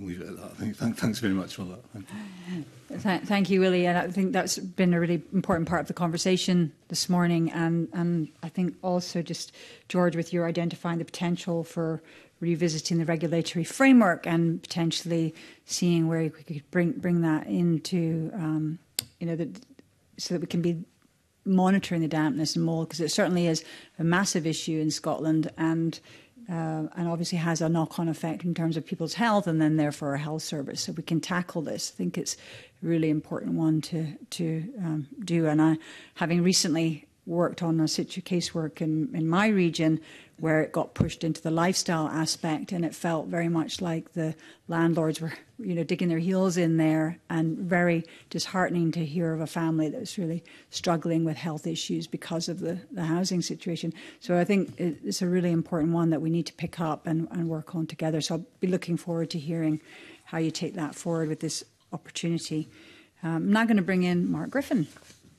leave it uh, at that. thank, thanks very much for that. Thank you. Thank, thank you, Willie. And I think that's been a really important part of the conversation this morning. And, and I think also just, George, with your identifying the potential for revisiting the regulatory framework and potentially seeing where we could bring, bring that into, um, you know, the, so that we can be monitoring the dampness and mold because it certainly is a massive issue in Scotland and uh, and obviously has a knock-on effect in terms of people's health and then therefore our health service. So we can tackle this. I think it's a really important one to to um, do. And I, having recently worked on a situ casework in, in my region where it got pushed into the lifestyle aspect and it felt very much like the landlords were you know digging their heels in there and very disheartening to hear of a family that was really struggling with health issues because of the, the housing situation so i think it's a really important one that we need to pick up and, and work on together so i'll be looking forward to hearing how you take that forward with this opportunity um, i'm now going to bring in mark griffin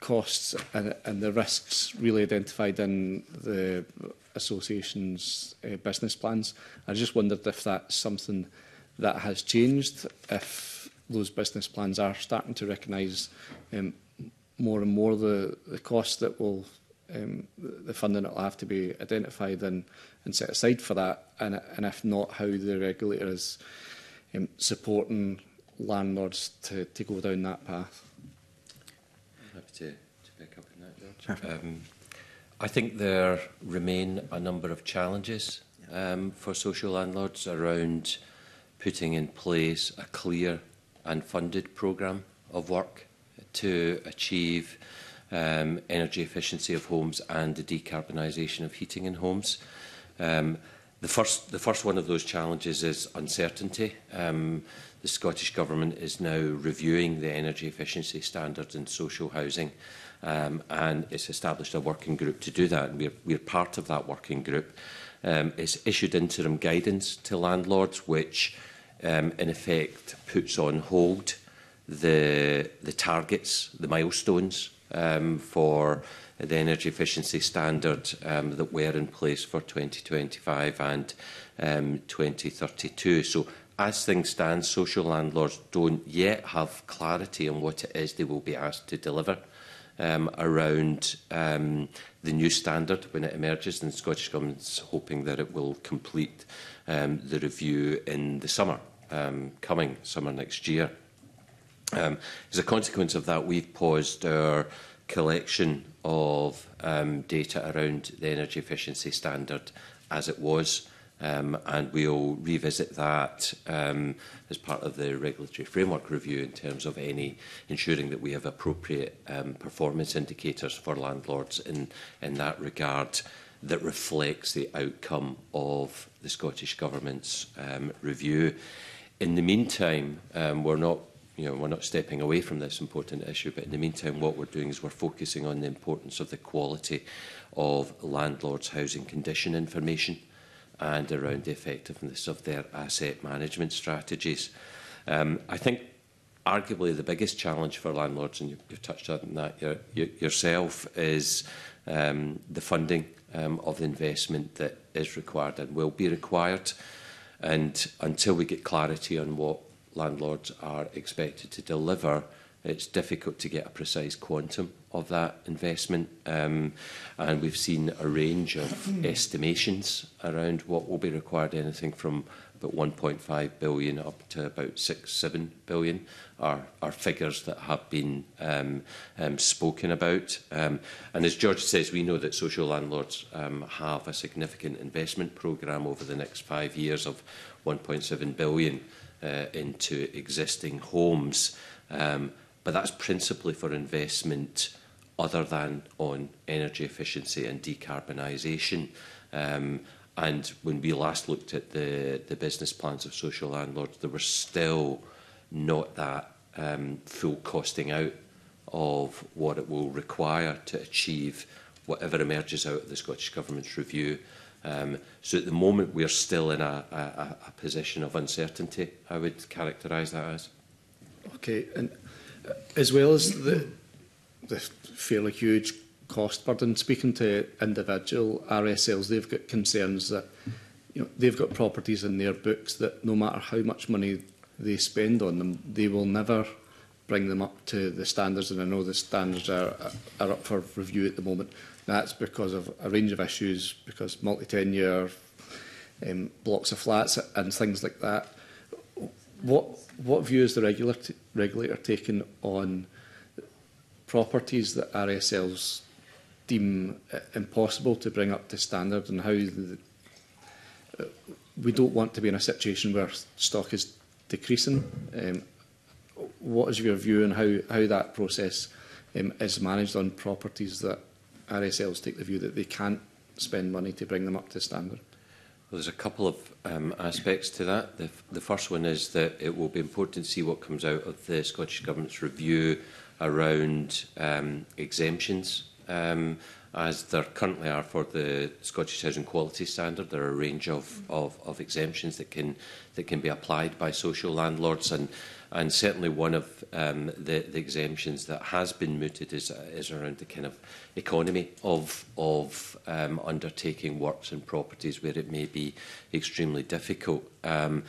costs and, and the risks really identified in the association's uh, business plans. I just wondered if that's something that has changed, if those business plans are starting to recognise um, more and more the, the costs that will um, the funding that will have to be identified and, and set aside for that, and, and if not, how the regulator is um, supporting landlords to, to go down that path to, to pick up on that, George. Um, I think there remain a number of challenges um, for social landlords around putting in place a clear and funded programme of work to achieve um, energy efficiency of homes and the decarbonisation of heating in homes. Um, the, first, the first one of those challenges is uncertainty. Um, the Scottish Government is now reviewing the energy efficiency standards in social housing um, and it's established a working group to do that and we're, we're part of that working group. Um, it's issued interim guidance to landlords which um, in effect puts on hold the, the targets, the milestones um, for the energy efficiency standard um, that were in place for 2025 and um, 2032. So as things stand, social landlords don't yet have clarity on what it is they will be asked to deliver um, around um, the new standard when it emerges, and Scottish Government's hoping that it will complete um, the review in the summer, um, coming summer next year. Um, as a consequence of that, we've paused our collection of um, data around the energy efficiency standard as it was um, and we'll revisit that um, as part of the regulatory framework review in terms of any ensuring that we have appropriate um, performance indicators for landlords in, in that regard that reflects the outcome of the Scottish Government's um, review. In the meantime, um, we're not you know, we're not stepping away from this important issue, but in the meantime, what we're doing is we're focusing on the importance of the quality of landlords' housing condition information and around the effectiveness of their asset management strategies. Um, I think arguably the biggest challenge for landlords, and you, you've touched on that your, yourself, is um, the funding um, of the investment that is required and will be required. And until we get clarity on what landlords are expected to deliver, it's difficult to get a precise quantum of that investment. Um, and we've seen a range of hmm. estimations around what will be required, anything from about 1.5 billion up to about 6, 7 billion are, are figures that have been um, um, spoken about. Um, and as George says, we know that social landlords um, have a significant investment programme over the next five years of 1.7 billion uh, into existing homes. Um, but that's principally for investment other than on energy efficiency and decarbonisation. Um, and when we last looked at the, the business plans of social landlords, there were still not that um, full costing out of what it will require to achieve whatever emerges out of the Scottish Government's review. Um, so at the moment, we're still in a, a, a position of uncertainty, I would characterise that as. Okay, and as well as the, the fairly huge cost burden, speaking to individual RSLs, they've got concerns that you know, they've got properties in their books that no matter how much money they spend on them, they will never bring them up to the standards. And I know the standards are, are up for review at the moment. That's because of a range of issues, because multi-tenure um, blocks of flats and things like that what, what view is the regulator, regulator taking on properties that RSLs deem uh, impossible to bring up to standard and how the, uh, we don't want to be in a situation where stock is decreasing. Um, what is your view on how, how that process um, is managed on properties that RSLs take the view that they can't spend money to bring them up to standard? Well, there's a couple of um, aspects to that. The, the first one is that it will be important to see what comes out of the Scottish Government's review around um, exemptions, um, as there currently are for the Scottish Housing Quality Standard. There are a range of, of, of exemptions that can, that can be applied by social landlords, and And certainly one of um, the, the exemptions that has been mooted is, is around the kind of economy of, of um, undertaking works and properties where it may be extremely difficult. Um,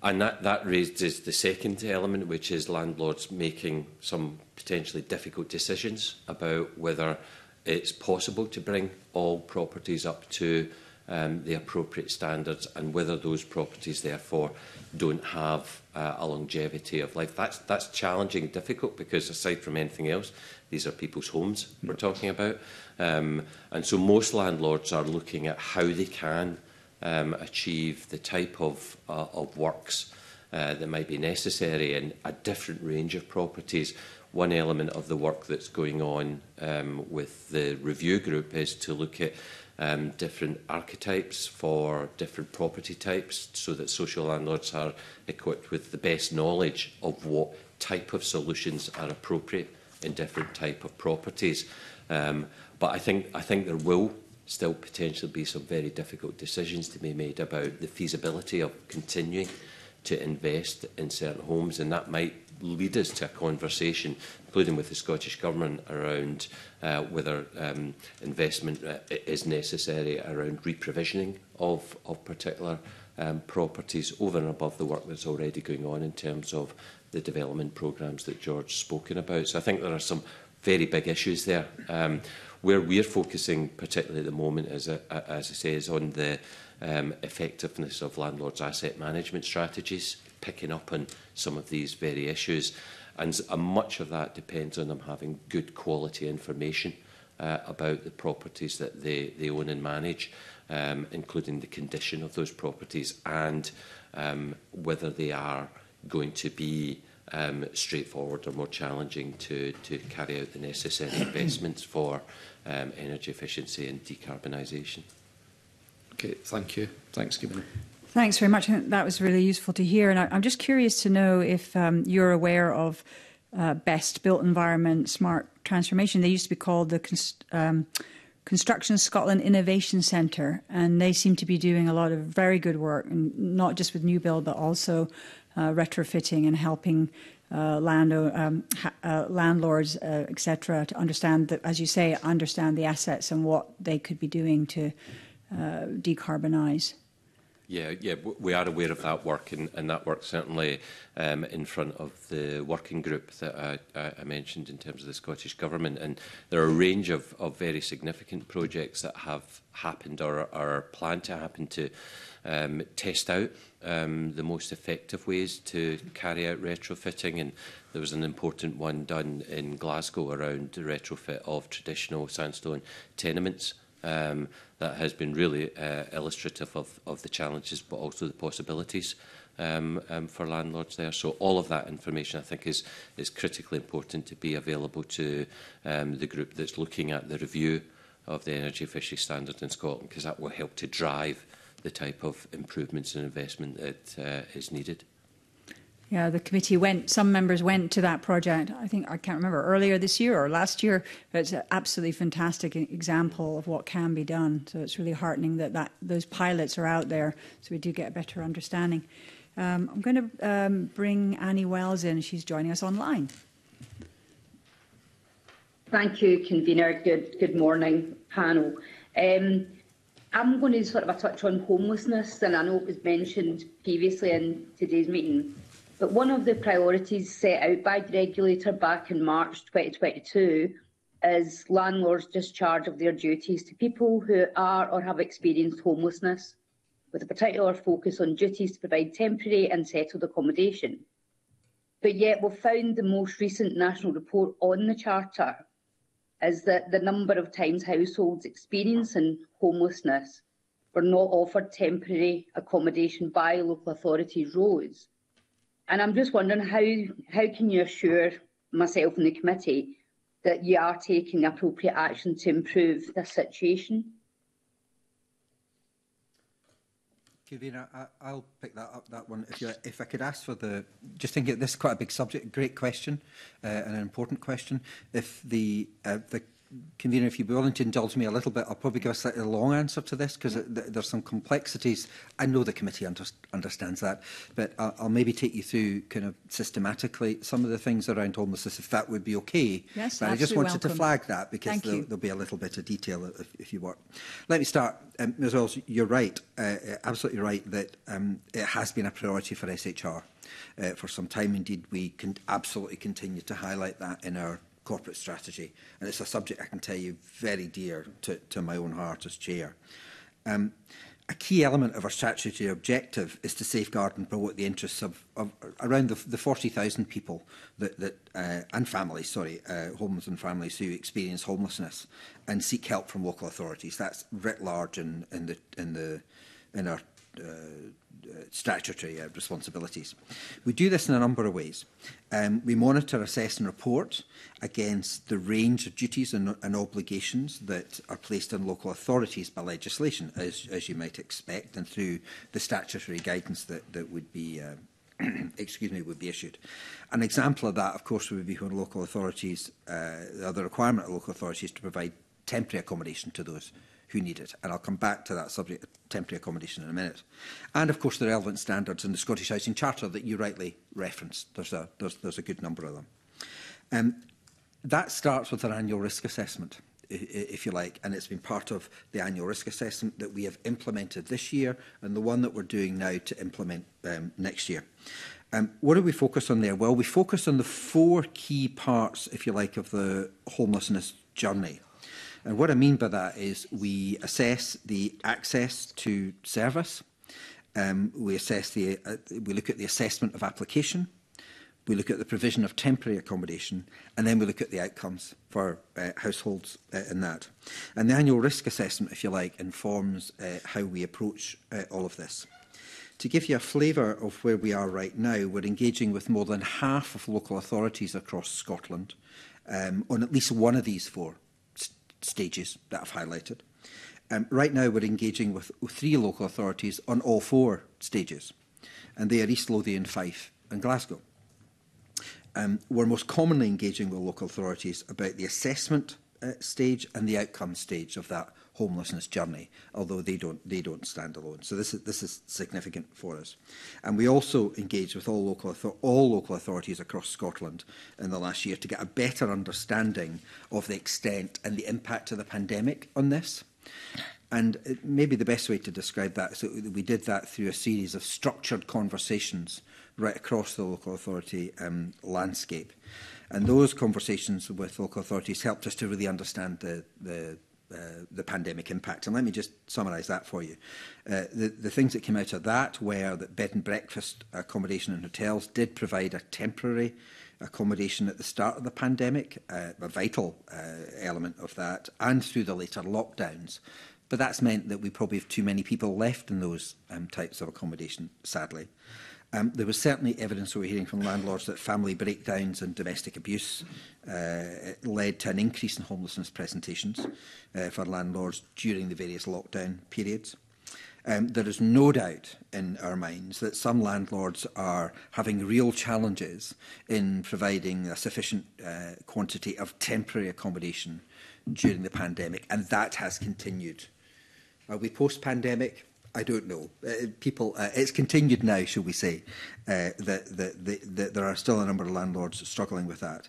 And that, that raises the second element, which is landlords making some potentially difficult decisions about whether it's possible to bring all properties up to um, the appropriate standards and whether those properties, therefore, don't have uh, a longevity of life. That's, that's challenging, difficult, because aside from anything else, these are people's homes we're mm. talking about. Um, and so most landlords are looking at how they can um, achieve the type of, uh, of works uh, that might be necessary in a different range of properties. One element of the work that's going on um, with the review group is to look at um, different archetypes for different property types so that social landlords are equipped with the best knowledge of what type of solutions are appropriate in different type of properties. Um, but I think, I think there will still potentially be some very difficult decisions to be made about the feasibility of continuing to invest in certain homes and that might lead us to a conversation including with the Scottish Government, around uh, whether um, investment uh, is necessary around reprovisioning of, of particular um, properties over and above the work that's already going on in terms of the development programmes that George spoken about. So I think there are some very big issues there. Um, where we're focusing particularly at the moment, as, uh, as I say, is on the um, effectiveness of landlords' asset management strategies, picking up on some of these very issues. And much of that depends on them having good quality information uh, about the properties that they, they own and manage, um, including the condition of those properties and um, whether they are going to be um, straightforward or more challenging to, to carry out the necessary investments for um, energy efficiency and decarbonisation. Okay, thank you. Thanks, Gibbon. Thanks very much. That was really useful to hear. And I, am just curious to know if um, you're aware of uh, best built environment smart transformation. They used to be called the Const um, Construction Scotland Innovation Centre, and they seem to be doing a lot of very good work, and not just with new build, but also uh, retrofitting and helping uh, land, um, uh, landlords, uh, etc., to understand, that, as you say, understand the assets and what they could be doing to uh, decarbonise. Yeah, yeah, we are aware of that work, and, and that work certainly um, in front of the working group that I, I, I mentioned in terms of the Scottish Government. And there are a range of, of very significant projects that have happened or are planned to happen to um, test out um, the most effective ways to carry out retrofitting. And there was an important one done in Glasgow around the retrofit of traditional sandstone tenements. Um, that has been really uh, illustrative of, of the challenges but also the possibilities um, um, for landlords there. So all of that information I think is, is critically important to be available to um, the group that's looking at the review of the energy efficiency standard in Scotland because that will help to drive the type of improvements and investment that uh, is needed. Yeah, the committee went, some members went to that project, I think, I can't remember, earlier this year or last year. But it's an absolutely fantastic example of what can be done. So it's really heartening that, that those pilots are out there so we do get a better understanding. Um, I'm going to um, bring Annie Wells in. She's joining us online. Thank you, convener. Good, good morning, panel. Um, I'm going to sort of touch on homelessness, and I know it was mentioned previously in today's meeting. But one of the priorities set out by the regulator back in March 2022 is landlords' discharge of their duties to people who are or have experienced homelessness, with a particular focus on duties to provide temporary and settled accommodation. But yet, we've found the most recent national report on the Charter is that the number of times households experiencing homelessness were not offered temporary accommodation by local authorities rose. And I'm just wondering how, how can you assure myself and the committee that you are taking appropriate action to improve the situation? Convener, I'll pick that up, that one. If, you, if I could ask for the, just thinking this is quite a big subject, great question uh, and an important question. If the, uh, the Convener, if you be willing to indulge me a little bit, I'll probably give a slightly long answer to this because th there's some complexities. I know the committee under understands that, but I'll, I'll maybe take you through kind of systematically some of the things around homelessness, if that would be okay. Yes, but I just wanted welcome. to flag that because there'll, there'll, be a little bit of detail if, if you want. Let me start. Um, Ms Wells, you're right, uh, uh absolutely right, that um, it has been a priority for SHR uh, for some time. Indeed, we can absolutely continue to highlight that in our corporate strategy. And it's a subject I can tell you very dear to, to my own heart as chair. Um, a key element of our statutory objective is to safeguard and promote the interests of, of around the, the 40,000 people that, that uh, and families, sorry, uh, homes and families who experience homelessness and seek help from local authorities. That's writ large in, in the in the in our uh, Uh, statutory uh, responsibilities. We do this in a number of ways. Um, we monitor, assess and report against the range of duties and, and obligations that are placed on local authorities by legislation, as, as you might expect, and through the statutory guidance that, that would be uh, excuse me, would be issued. An example of that, of course, would be when local authorities, uh, the other requirement of local authorities to provide temporary accommodation to those who need it. And I'll come back to that subject of temporary accommodation in a minute. And of course the relevant standards in the Scottish Housing Charter that you rightly referenced. There's a, there's, there's a good number of them. Um, that starts with an annual risk assessment if you like, and it's been part of the annual risk assessment that we have implemented this year and the one that we're doing now to implement um, next year. Um, what do we focus on there? Well, we focus on the four key parts, if you like, of the homelessness journey. And what I mean by that is we assess the access to service, um, we assess the, uh, we look at the assessment of application, we look at the provision of temporary accommodation, and then we look at the outcomes for uh, households uh, in that. And the annual risk assessment, if you like, informs uh, how we approach uh, all of this. To give you a flavour of where we are right now, we're engaging with more than half of local authorities across Scotland um, on at least one of these four stages that I've highlighted. Um, right now, we're engaging with three local authorities on all four stages, and they are East Lothian, Fife, and Glasgow. Um, we're most commonly engaging with local authorities about the assessment uh, stage and the outcome stage of that homelessness journey, although they don't, they don't stand alone. So this is, this is significant for us. And we also engaged with all local, all local authorities across Scotland in the last year to get a better understanding of the extent and the impact of the pandemic on this. And maybe the best way to describe that is that we did that through a series of structured conversations right across the local authority um, landscape. And those conversations with local authorities helped us to really understand the, the, Uh, the pandemic impact. And let me just summarise that for you. Uh, the, the things that came out of that were that bed and breakfast accommodation and hotels did provide a temporary accommodation at the start of the pandemic, uh, a vital uh, element of that, and through the later lockdowns. But that's meant that we probably have too many people left in those um, types of accommodation, sadly. Mm. Um, there was certainly evidence we were hearing from landlords that family breakdowns and domestic abuse uh, led to an increase in homelessness presentations uh, for landlords during the various lockdown periods. Um, there is no doubt in our minds that some landlords are having real challenges in providing a sufficient uh, quantity of temporary accommodation during the pandemic, and that has continued. Are we post pandemic? I don't know. Uh, uh, people, uh, it's continued now, shall we say, uh, that, that, that, that there are still a number of landlords struggling with that.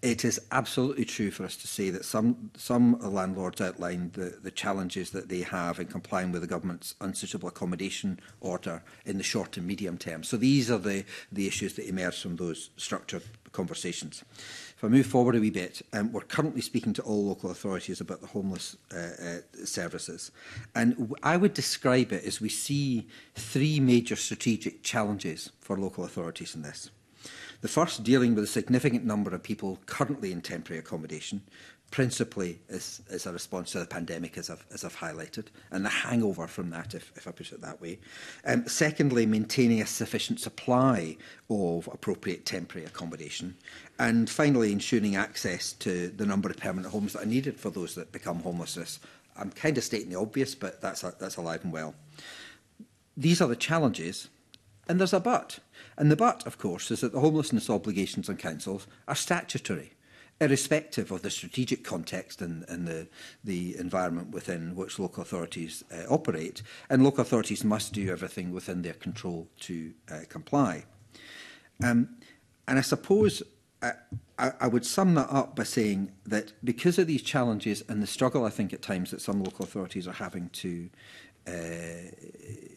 It is absolutely true for us to say that some some landlords outlined the, the challenges that they have in complying with the government's unsuitable accommodation order in the short and medium term. So these are the, the issues that emerge from those structured conversations. Uh, If I move forward a wee bit, um, we're currently speaking to all local authorities about the homeless uh, uh, services. And I would describe it as we see three major strategic challenges for local authorities in this. The first, dealing with a significant number of people currently in temporary accommodation principally is, is a response to the pandemic, as I've, as I've highlighted, and the hangover from that, if, if I put it that way. Um, secondly, maintaining a sufficient supply of appropriate temporary accommodation. And finally, ensuring access to the number of permanent homes that are needed for those that become homelessness. I'm kind of stating the obvious, but that's, a, that's alive and well. These are the challenges, and there's a but. And the but, of course, is that the homelessness obligations on councils are statutory irrespective of the strategic context and, and the, the environment within which local authorities uh, operate, and local authorities must do everything within their control to uh, comply. Um, and I suppose I, uh, I, I would sum that up by saying that because of these challenges and the struggle, I think, at times that some local authorities are having to Uh,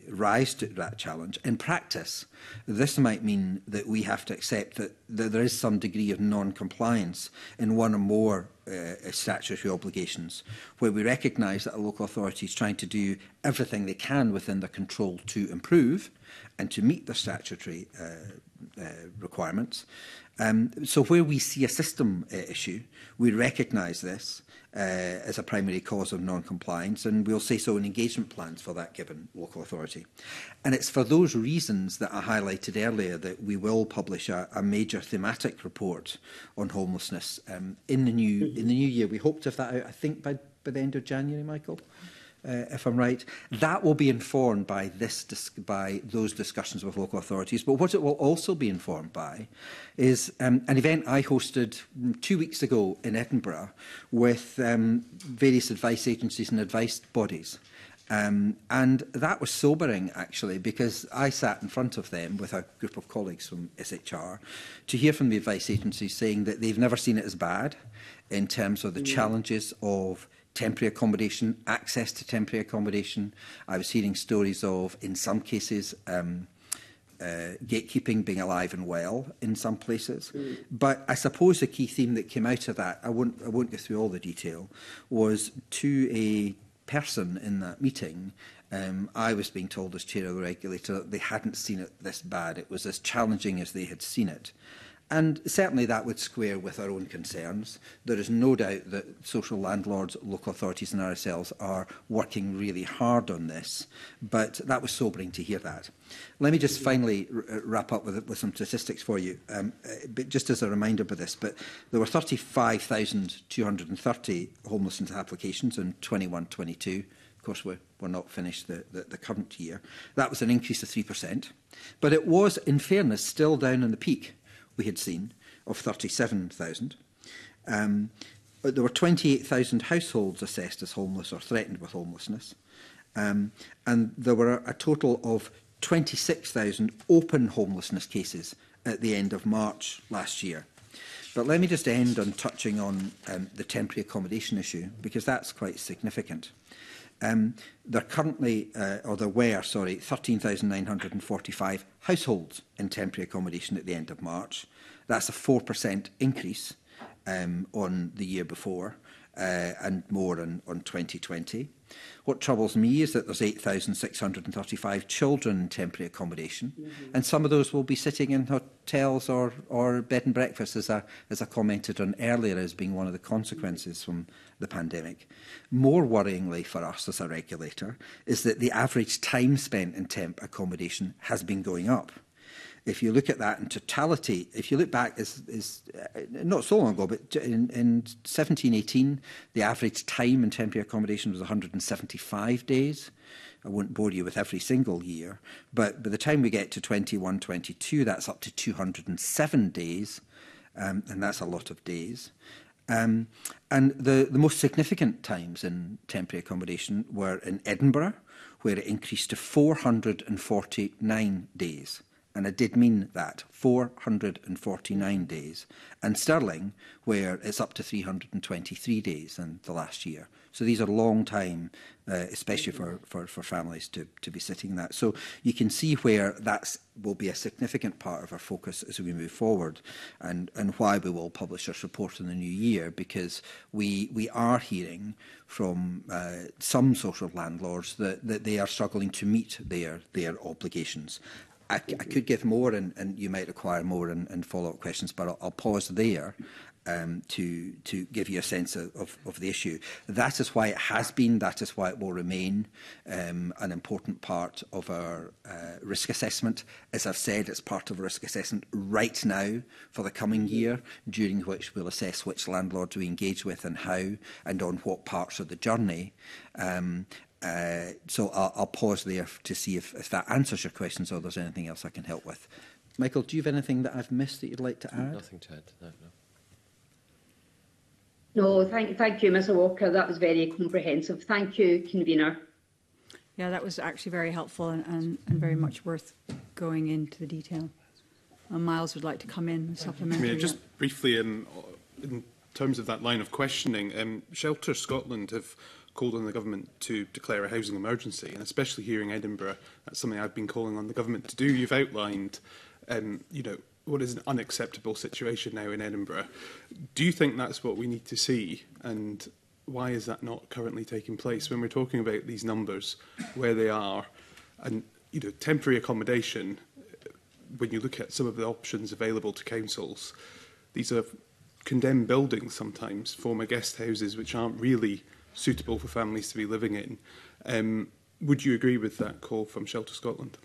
rise to that challenge. In practice, this might mean that we have to accept that, that there is some degree of non-compliance in one or more uh, statutory obligations, where we recognise that a local authority is trying to do everything they can within their control to improve and to meet the statutory uh, uh, requirements. Um, so where we see a system uh, issue, we recognise this uh, as a primary cause of non-compliance and we'll say so in engagement plans for that given local authority. And it's for those reasons that I highlighted earlier that we will publish a, a major thematic report on homelessness um, in, the new, in the new year. We hope to have that out, I think, by, by the end of January, Michael. Mm -hmm uh, if I'm right. That will be informed by this by those discussions with local authorities. But what it will also be informed by is um, an event I hosted two weeks ago in Edinburgh with um, various advice agencies and advice bodies. Um, and that was sobering, actually, because I sat in front of them with a group of colleagues from SHR to hear from the advice agencies saying that they've never seen it as bad in terms of the yeah. Mm. challenges of temporary accommodation, access to temporary accommodation. I was hearing stories of, in some cases, um, uh, gatekeeping being alive and well in some places. Mm. But I suppose the key theme that came out of that, I won't, I won't go through all the detail, was to a person in that meeting, um, I was being told as chair of the regulator that they hadn't seen it this bad. It was as challenging as they had seen it. And certainly that would square with our own concerns. There is no doubt that social landlords, local authorities and ourselves are working really hard on this, but that was sobering to hear that. Let me just finally wrap up with, with some statistics for you, um, uh, just as a reminder for this, but there were 35,230 homelessness applications in 21-22. Of course, we're, we're not finished the, the, the current year. That was an increase of 3%, but it was, in fairness, still down in the peak we had seen of 37,000. Um, there were 28,000 households assessed as homeless or threatened with homelessness. Um, and there were a, total of 26,000 open homelessness cases at the end of March last year. But let me just end on touching on um, the temporary accommodation issue, because that's quite significant um, there currently, uh, or there were, sorry, 13,945 households in temporary accommodation at the end of March. That's a 4% increase um, on the year before. Uh, and more on, on 2020. What troubles me is that there's 8,635 children in temporary accommodation, mm -hmm. and some of those will be sitting in hotels or, or bed and breakfast, as I, as I commented on earlier, as being one of the consequences from the pandemic. More worryingly for us as a regulator is that the average time spent in temp accommodation has been going up if you look at that in totality, if you look back, is is uh, not so long ago, but in, in 17, 18, the average time in temporary accommodation was 175 days. I won't bore you with every single year, but by the time we get to 21, 22, that's up to 207 days, um, and that's a lot of days. Um, and the, the most significant times in temporary accommodation were in Edinburgh, where it increased to 449 days and it did mean that 449 days, and sterling, where it's up to 323 days in the last year. So these are long time, uh, especially for, for, for families to, to be sitting that. So you can see where that will be a significant part of our focus as we move forward and, and why we will publish our report in the new year, because we, we are hearing from uh, some social landlords that, that they are struggling to meet their, their obligations. I, I could give more, and, and you might require more and, and follow-up questions, but I'll, I'll pause there um, to, to give you a sense of, of, of the issue. That is why it has been, that is why it will remain um, an important part of our uh, risk assessment. As I've said, it's part of a risk assessment right now for the coming year, during which we'll assess which landlords we engage with and how and on what parts of the journey. Um, Uh, so I'll, I'll, pause there to see if, if that answers your questions or there's anything else I can help with. Michael, do you have anything that I've missed that you'd like to add? Nothing to add. No, no. no thank, thank you, Mr Walker. That was very comprehensive. Thank you, convener. Yeah, that was actually very helpful and, and, and very much worth going into the detail. And uh, Miles would like to come in and supplement. Yeah, just briefly, in, in terms of that line of questioning, um, Shelter Scotland have called on the government to declare a housing emergency, and especially here in Edinburgh, that's something I've been calling on the government to do. You've outlined, um, you know, what is an unacceptable situation now in Edinburgh. Do you think that's what we need to see, and why is that not currently taking place when we're talking about these numbers, where they are, and you know, temporary accommodation? When you look at some of the options available to councils, these are condemned buildings sometimes, former guest houses, which aren't really suitable for families to be living in. Um, would you agree with that call from Shelter Scotland?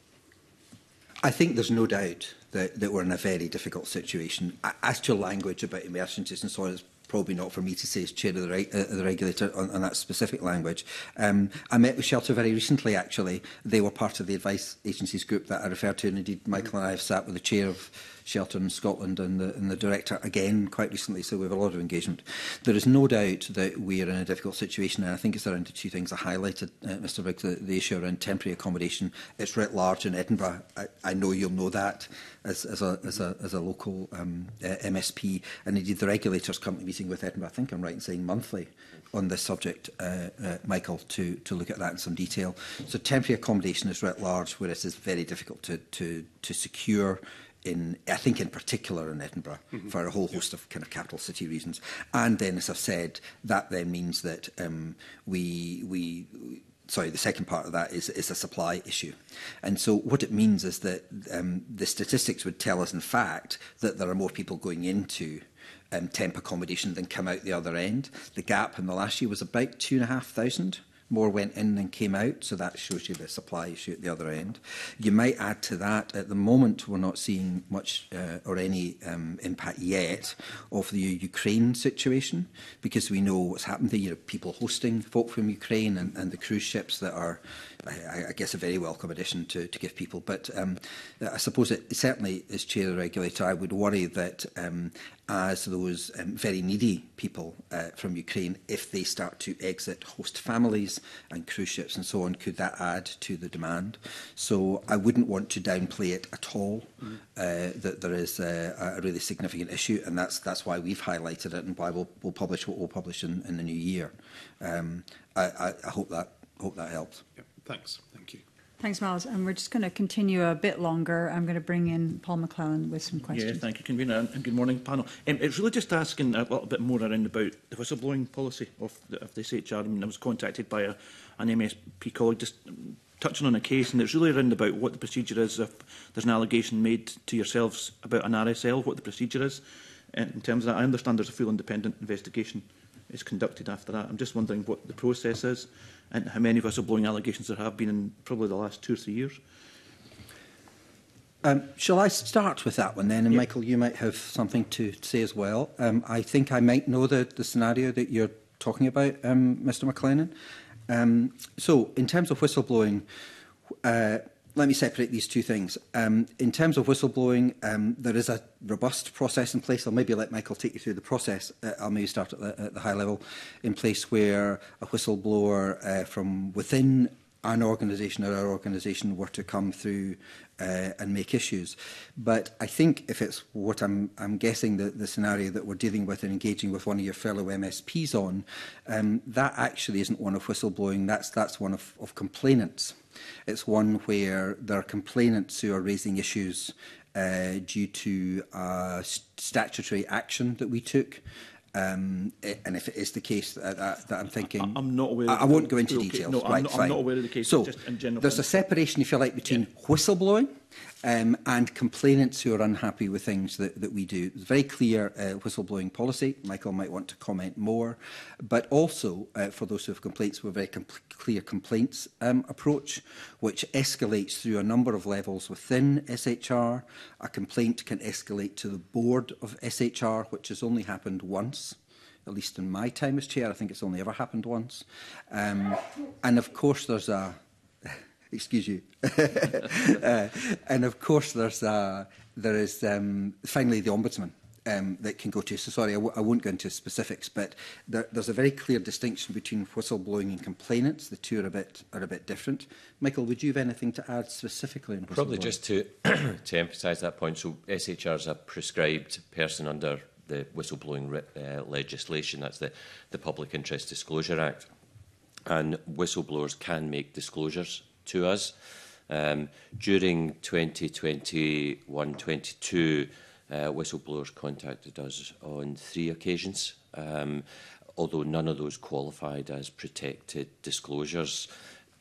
I think there's no doubt that, that we're in a very difficult situation. As to language about emergencies and so on, it's probably not for me to say as chair of the, uh, the regulator on, on that specific language. Um, I met with Shelter very recently, actually. They were part of the advice agencies group that I referred to, and indeed Michael and I have sat with the chair of Shelter in Scotland and the, and the Director again quite recently, so we have a lot of engagement. There is no doubt that we are in a difficult situation, and I think it's around the two things I highlighted, uh, Mr Riggs, the, the issue around temporary accommodation. It's writ large in Edinburgh. I, I know you'll know that as, as, a, as, a, as a local um, uh, MSP, and indeed the regulator's currently meeting with Edinburgh, I think I'm right in saying monthly, on this subject, uh, uh, Michael, to, to look at that in some detail. So temporary accommodation is writ large, whereas it's very difficult to, to, to secure in I think in particular in Edinburgh mm -hmm. for a whole host yeah. of kind of capital city reasons. And then, as I've said, that then means that um, we we sorry, the second part of that is, is a supply issue. And so what it means is that um, the statistics would tell us, in fact, that there are more people going into um, temp accommodation than come out the other end. The gap in the last year was about two and a half thousand more went in than came out, so that shows you the supply issue at the other end. You might add to that, at the moment, we're not seeing much uh, or any um, impact yet of the Ukraine situation, because we know what's happened there. You know, people hosting folk from Ukraine and, and the cruise ships that are, I, I guess, a very welcome addition to, to give people. But um, I suppose it certainly, as chair of the regulator, I would worry that um, Uh, as those um, very needy people uh, from Ukraine if they start to exit host families and cruise ships and so on? Could that add to the demand? So I wouldn't want to downplay it at all. Mm. Uh, that there is a, a really significant issue, and that's that's why we've highlighted it and why we'll, we'll publish what we'll publish in, in the new year. Um, I, I, I hope that hope that helps. Yeah. Thanks. Thank you. Thanks, Miles. And um, we're just going to continue a bit longer. I'm going to bring in Paul McClellan with some questions. Yeah, thank you, Convener, and good morning, panel. Um, it's really just asking a little bit more around about the whistleblowing policy of, the, of this HR. I mean, I was contacted by a, an MSP colleague just touching on a case, and it's really around about what the procedure is if there's an allegation made to yourselves about an RSL, what the procedure is. And in terms of that, I understand there's a full independent investigation is conducted after that. I'm just wondering what the process is and how many whistleblowing allegations there have been in probably the last two or three years. Um, shall I start with that one then? And yep. Michael, you might have something to say as well. Um, I think I might know the, the scenario that you're talking about, um, Mr. McLennan. Um, so, in terms of whistleblowing, uh, let me separate these two things. Um, in terms of whistleblowing, um, there is a robust process in place. I'll maybe let Michael take you through the process. Uh, I'll maybe start at the, at the high level, in place where a whistleblower uh, from within an organisation or our organisation were to come through uh, and make issues. But I think if it's what I'm, I'm guessing the, the scenario that we're dealing with and engaging with one of your fellow MSPs on, um, that actually isn't one of whistleblowing, that's, that's one of, of complainants. It's one where there are complainants who are raising issues uh, due to a st statutory action that we took. Um, it, and if it is the case that, that, that I'm thinking, I, I'm not aware. I, I won't go into okay, details. No, right, I'm, not, I'm, not, aware of the case. So just in general there's a separation, if you like, between yeah. whistleblowing um, and complainants who are unhappy with things that, that we do. It's very clear uh, whistleblowing policy. Michael might want to comment more. But also, uh, for those who have complaints, we're very compl clear complaints um, approach, which escalates through a number of levels within SHR. A complaint can escalate to the board of SHR, which has only happened once at least in my time as chair, I think it's only ever happened once. Um, and of course, there's a excuse you. uh, and of course, there's uh, there is um, finally the ombudsman. Um, that can go to. So sorry, I w I won't go into specifics, but there, there's a very clear distinction between whistleblowing and complainants. The two are a bit are a bit different. Michael, would you have anything to add specifically on whistleblowing? Probably just to to emphasise that point. So SHR is a prescribed person under the whistleblowing uh, legislation. That's the the Public Interest Disclosure Act, and whistleblowers can make disclosures to us. Um, during 2021-22, uh, whistleblowers contacted us on three occasions, um, although none of those qualified as protected disclosures.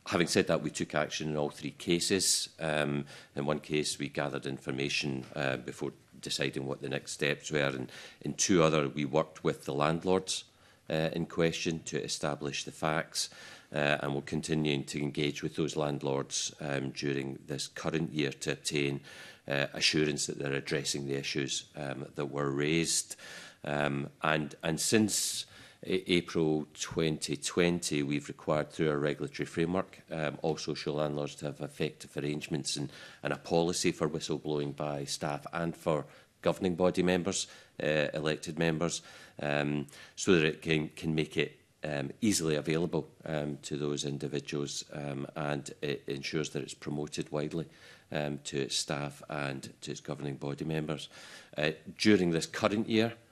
Having said that, we took action in all three cases. Um, in one case, we gathered information uh, before deciding what the next steps were, and in two other, we worked with the landlords uh, in question to establish the facts uh, and we'll continue to engage with those landlords um, during this current year to obtain uh, assurance that they're addressing the issues um, that were raised. Um, and, and since A April 2020, we've required through our regulatory framework um, all social landlords to have effective arrangements and, and a policy for whistleblowing by staff and for governing body members, uh, elected members, um, so that it can, can make it um, easily available um, to those individuals um, and it ensures that it's promoted widely um, to its staff and to its governing body members. Uh, during this current year,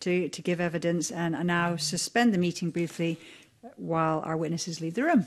to, to give evidence and I now suspend the meeting briefly while our witnesses leave the room.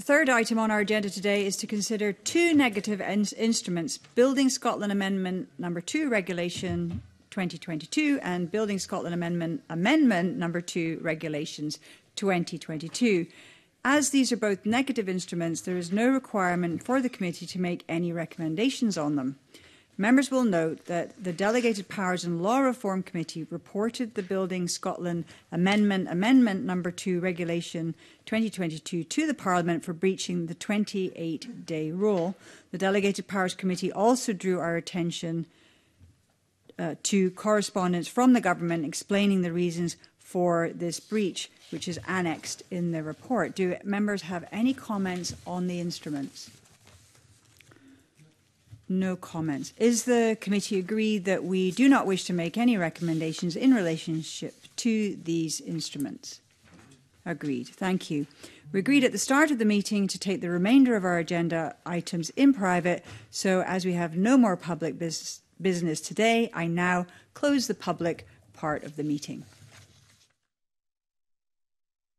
The third item on our agenda today is to consider two negative in instruments, Building Scotland Amendment number 2 Regulation 2022 and Building Scotland Amendment Amendment number 2 Regulations 2022. As these are both negative instruments, there is no requirement for the committee to make any recommendations on them. Members will note that the Delegated Powers and Law Reform Committee reported the Building Scotland Amendment, Amendment Number 2 Regulation 2022 to the Parliament for breaching the 28 day rule. The Delegated Powers Committee also drew our attention uh, to correspondence from the government explaining the reasons for this breach, which is annexed in the report. Do members have any comments on the instruments? No comments. Is the committee agreed that we do not wish to make any recommendations in relationship to these instruments? Agreed. Thank you. We agreed at the start of the meeting to take the remainder of our agenda items in private, so as we have no more public business today, I now close the public part of the meeting.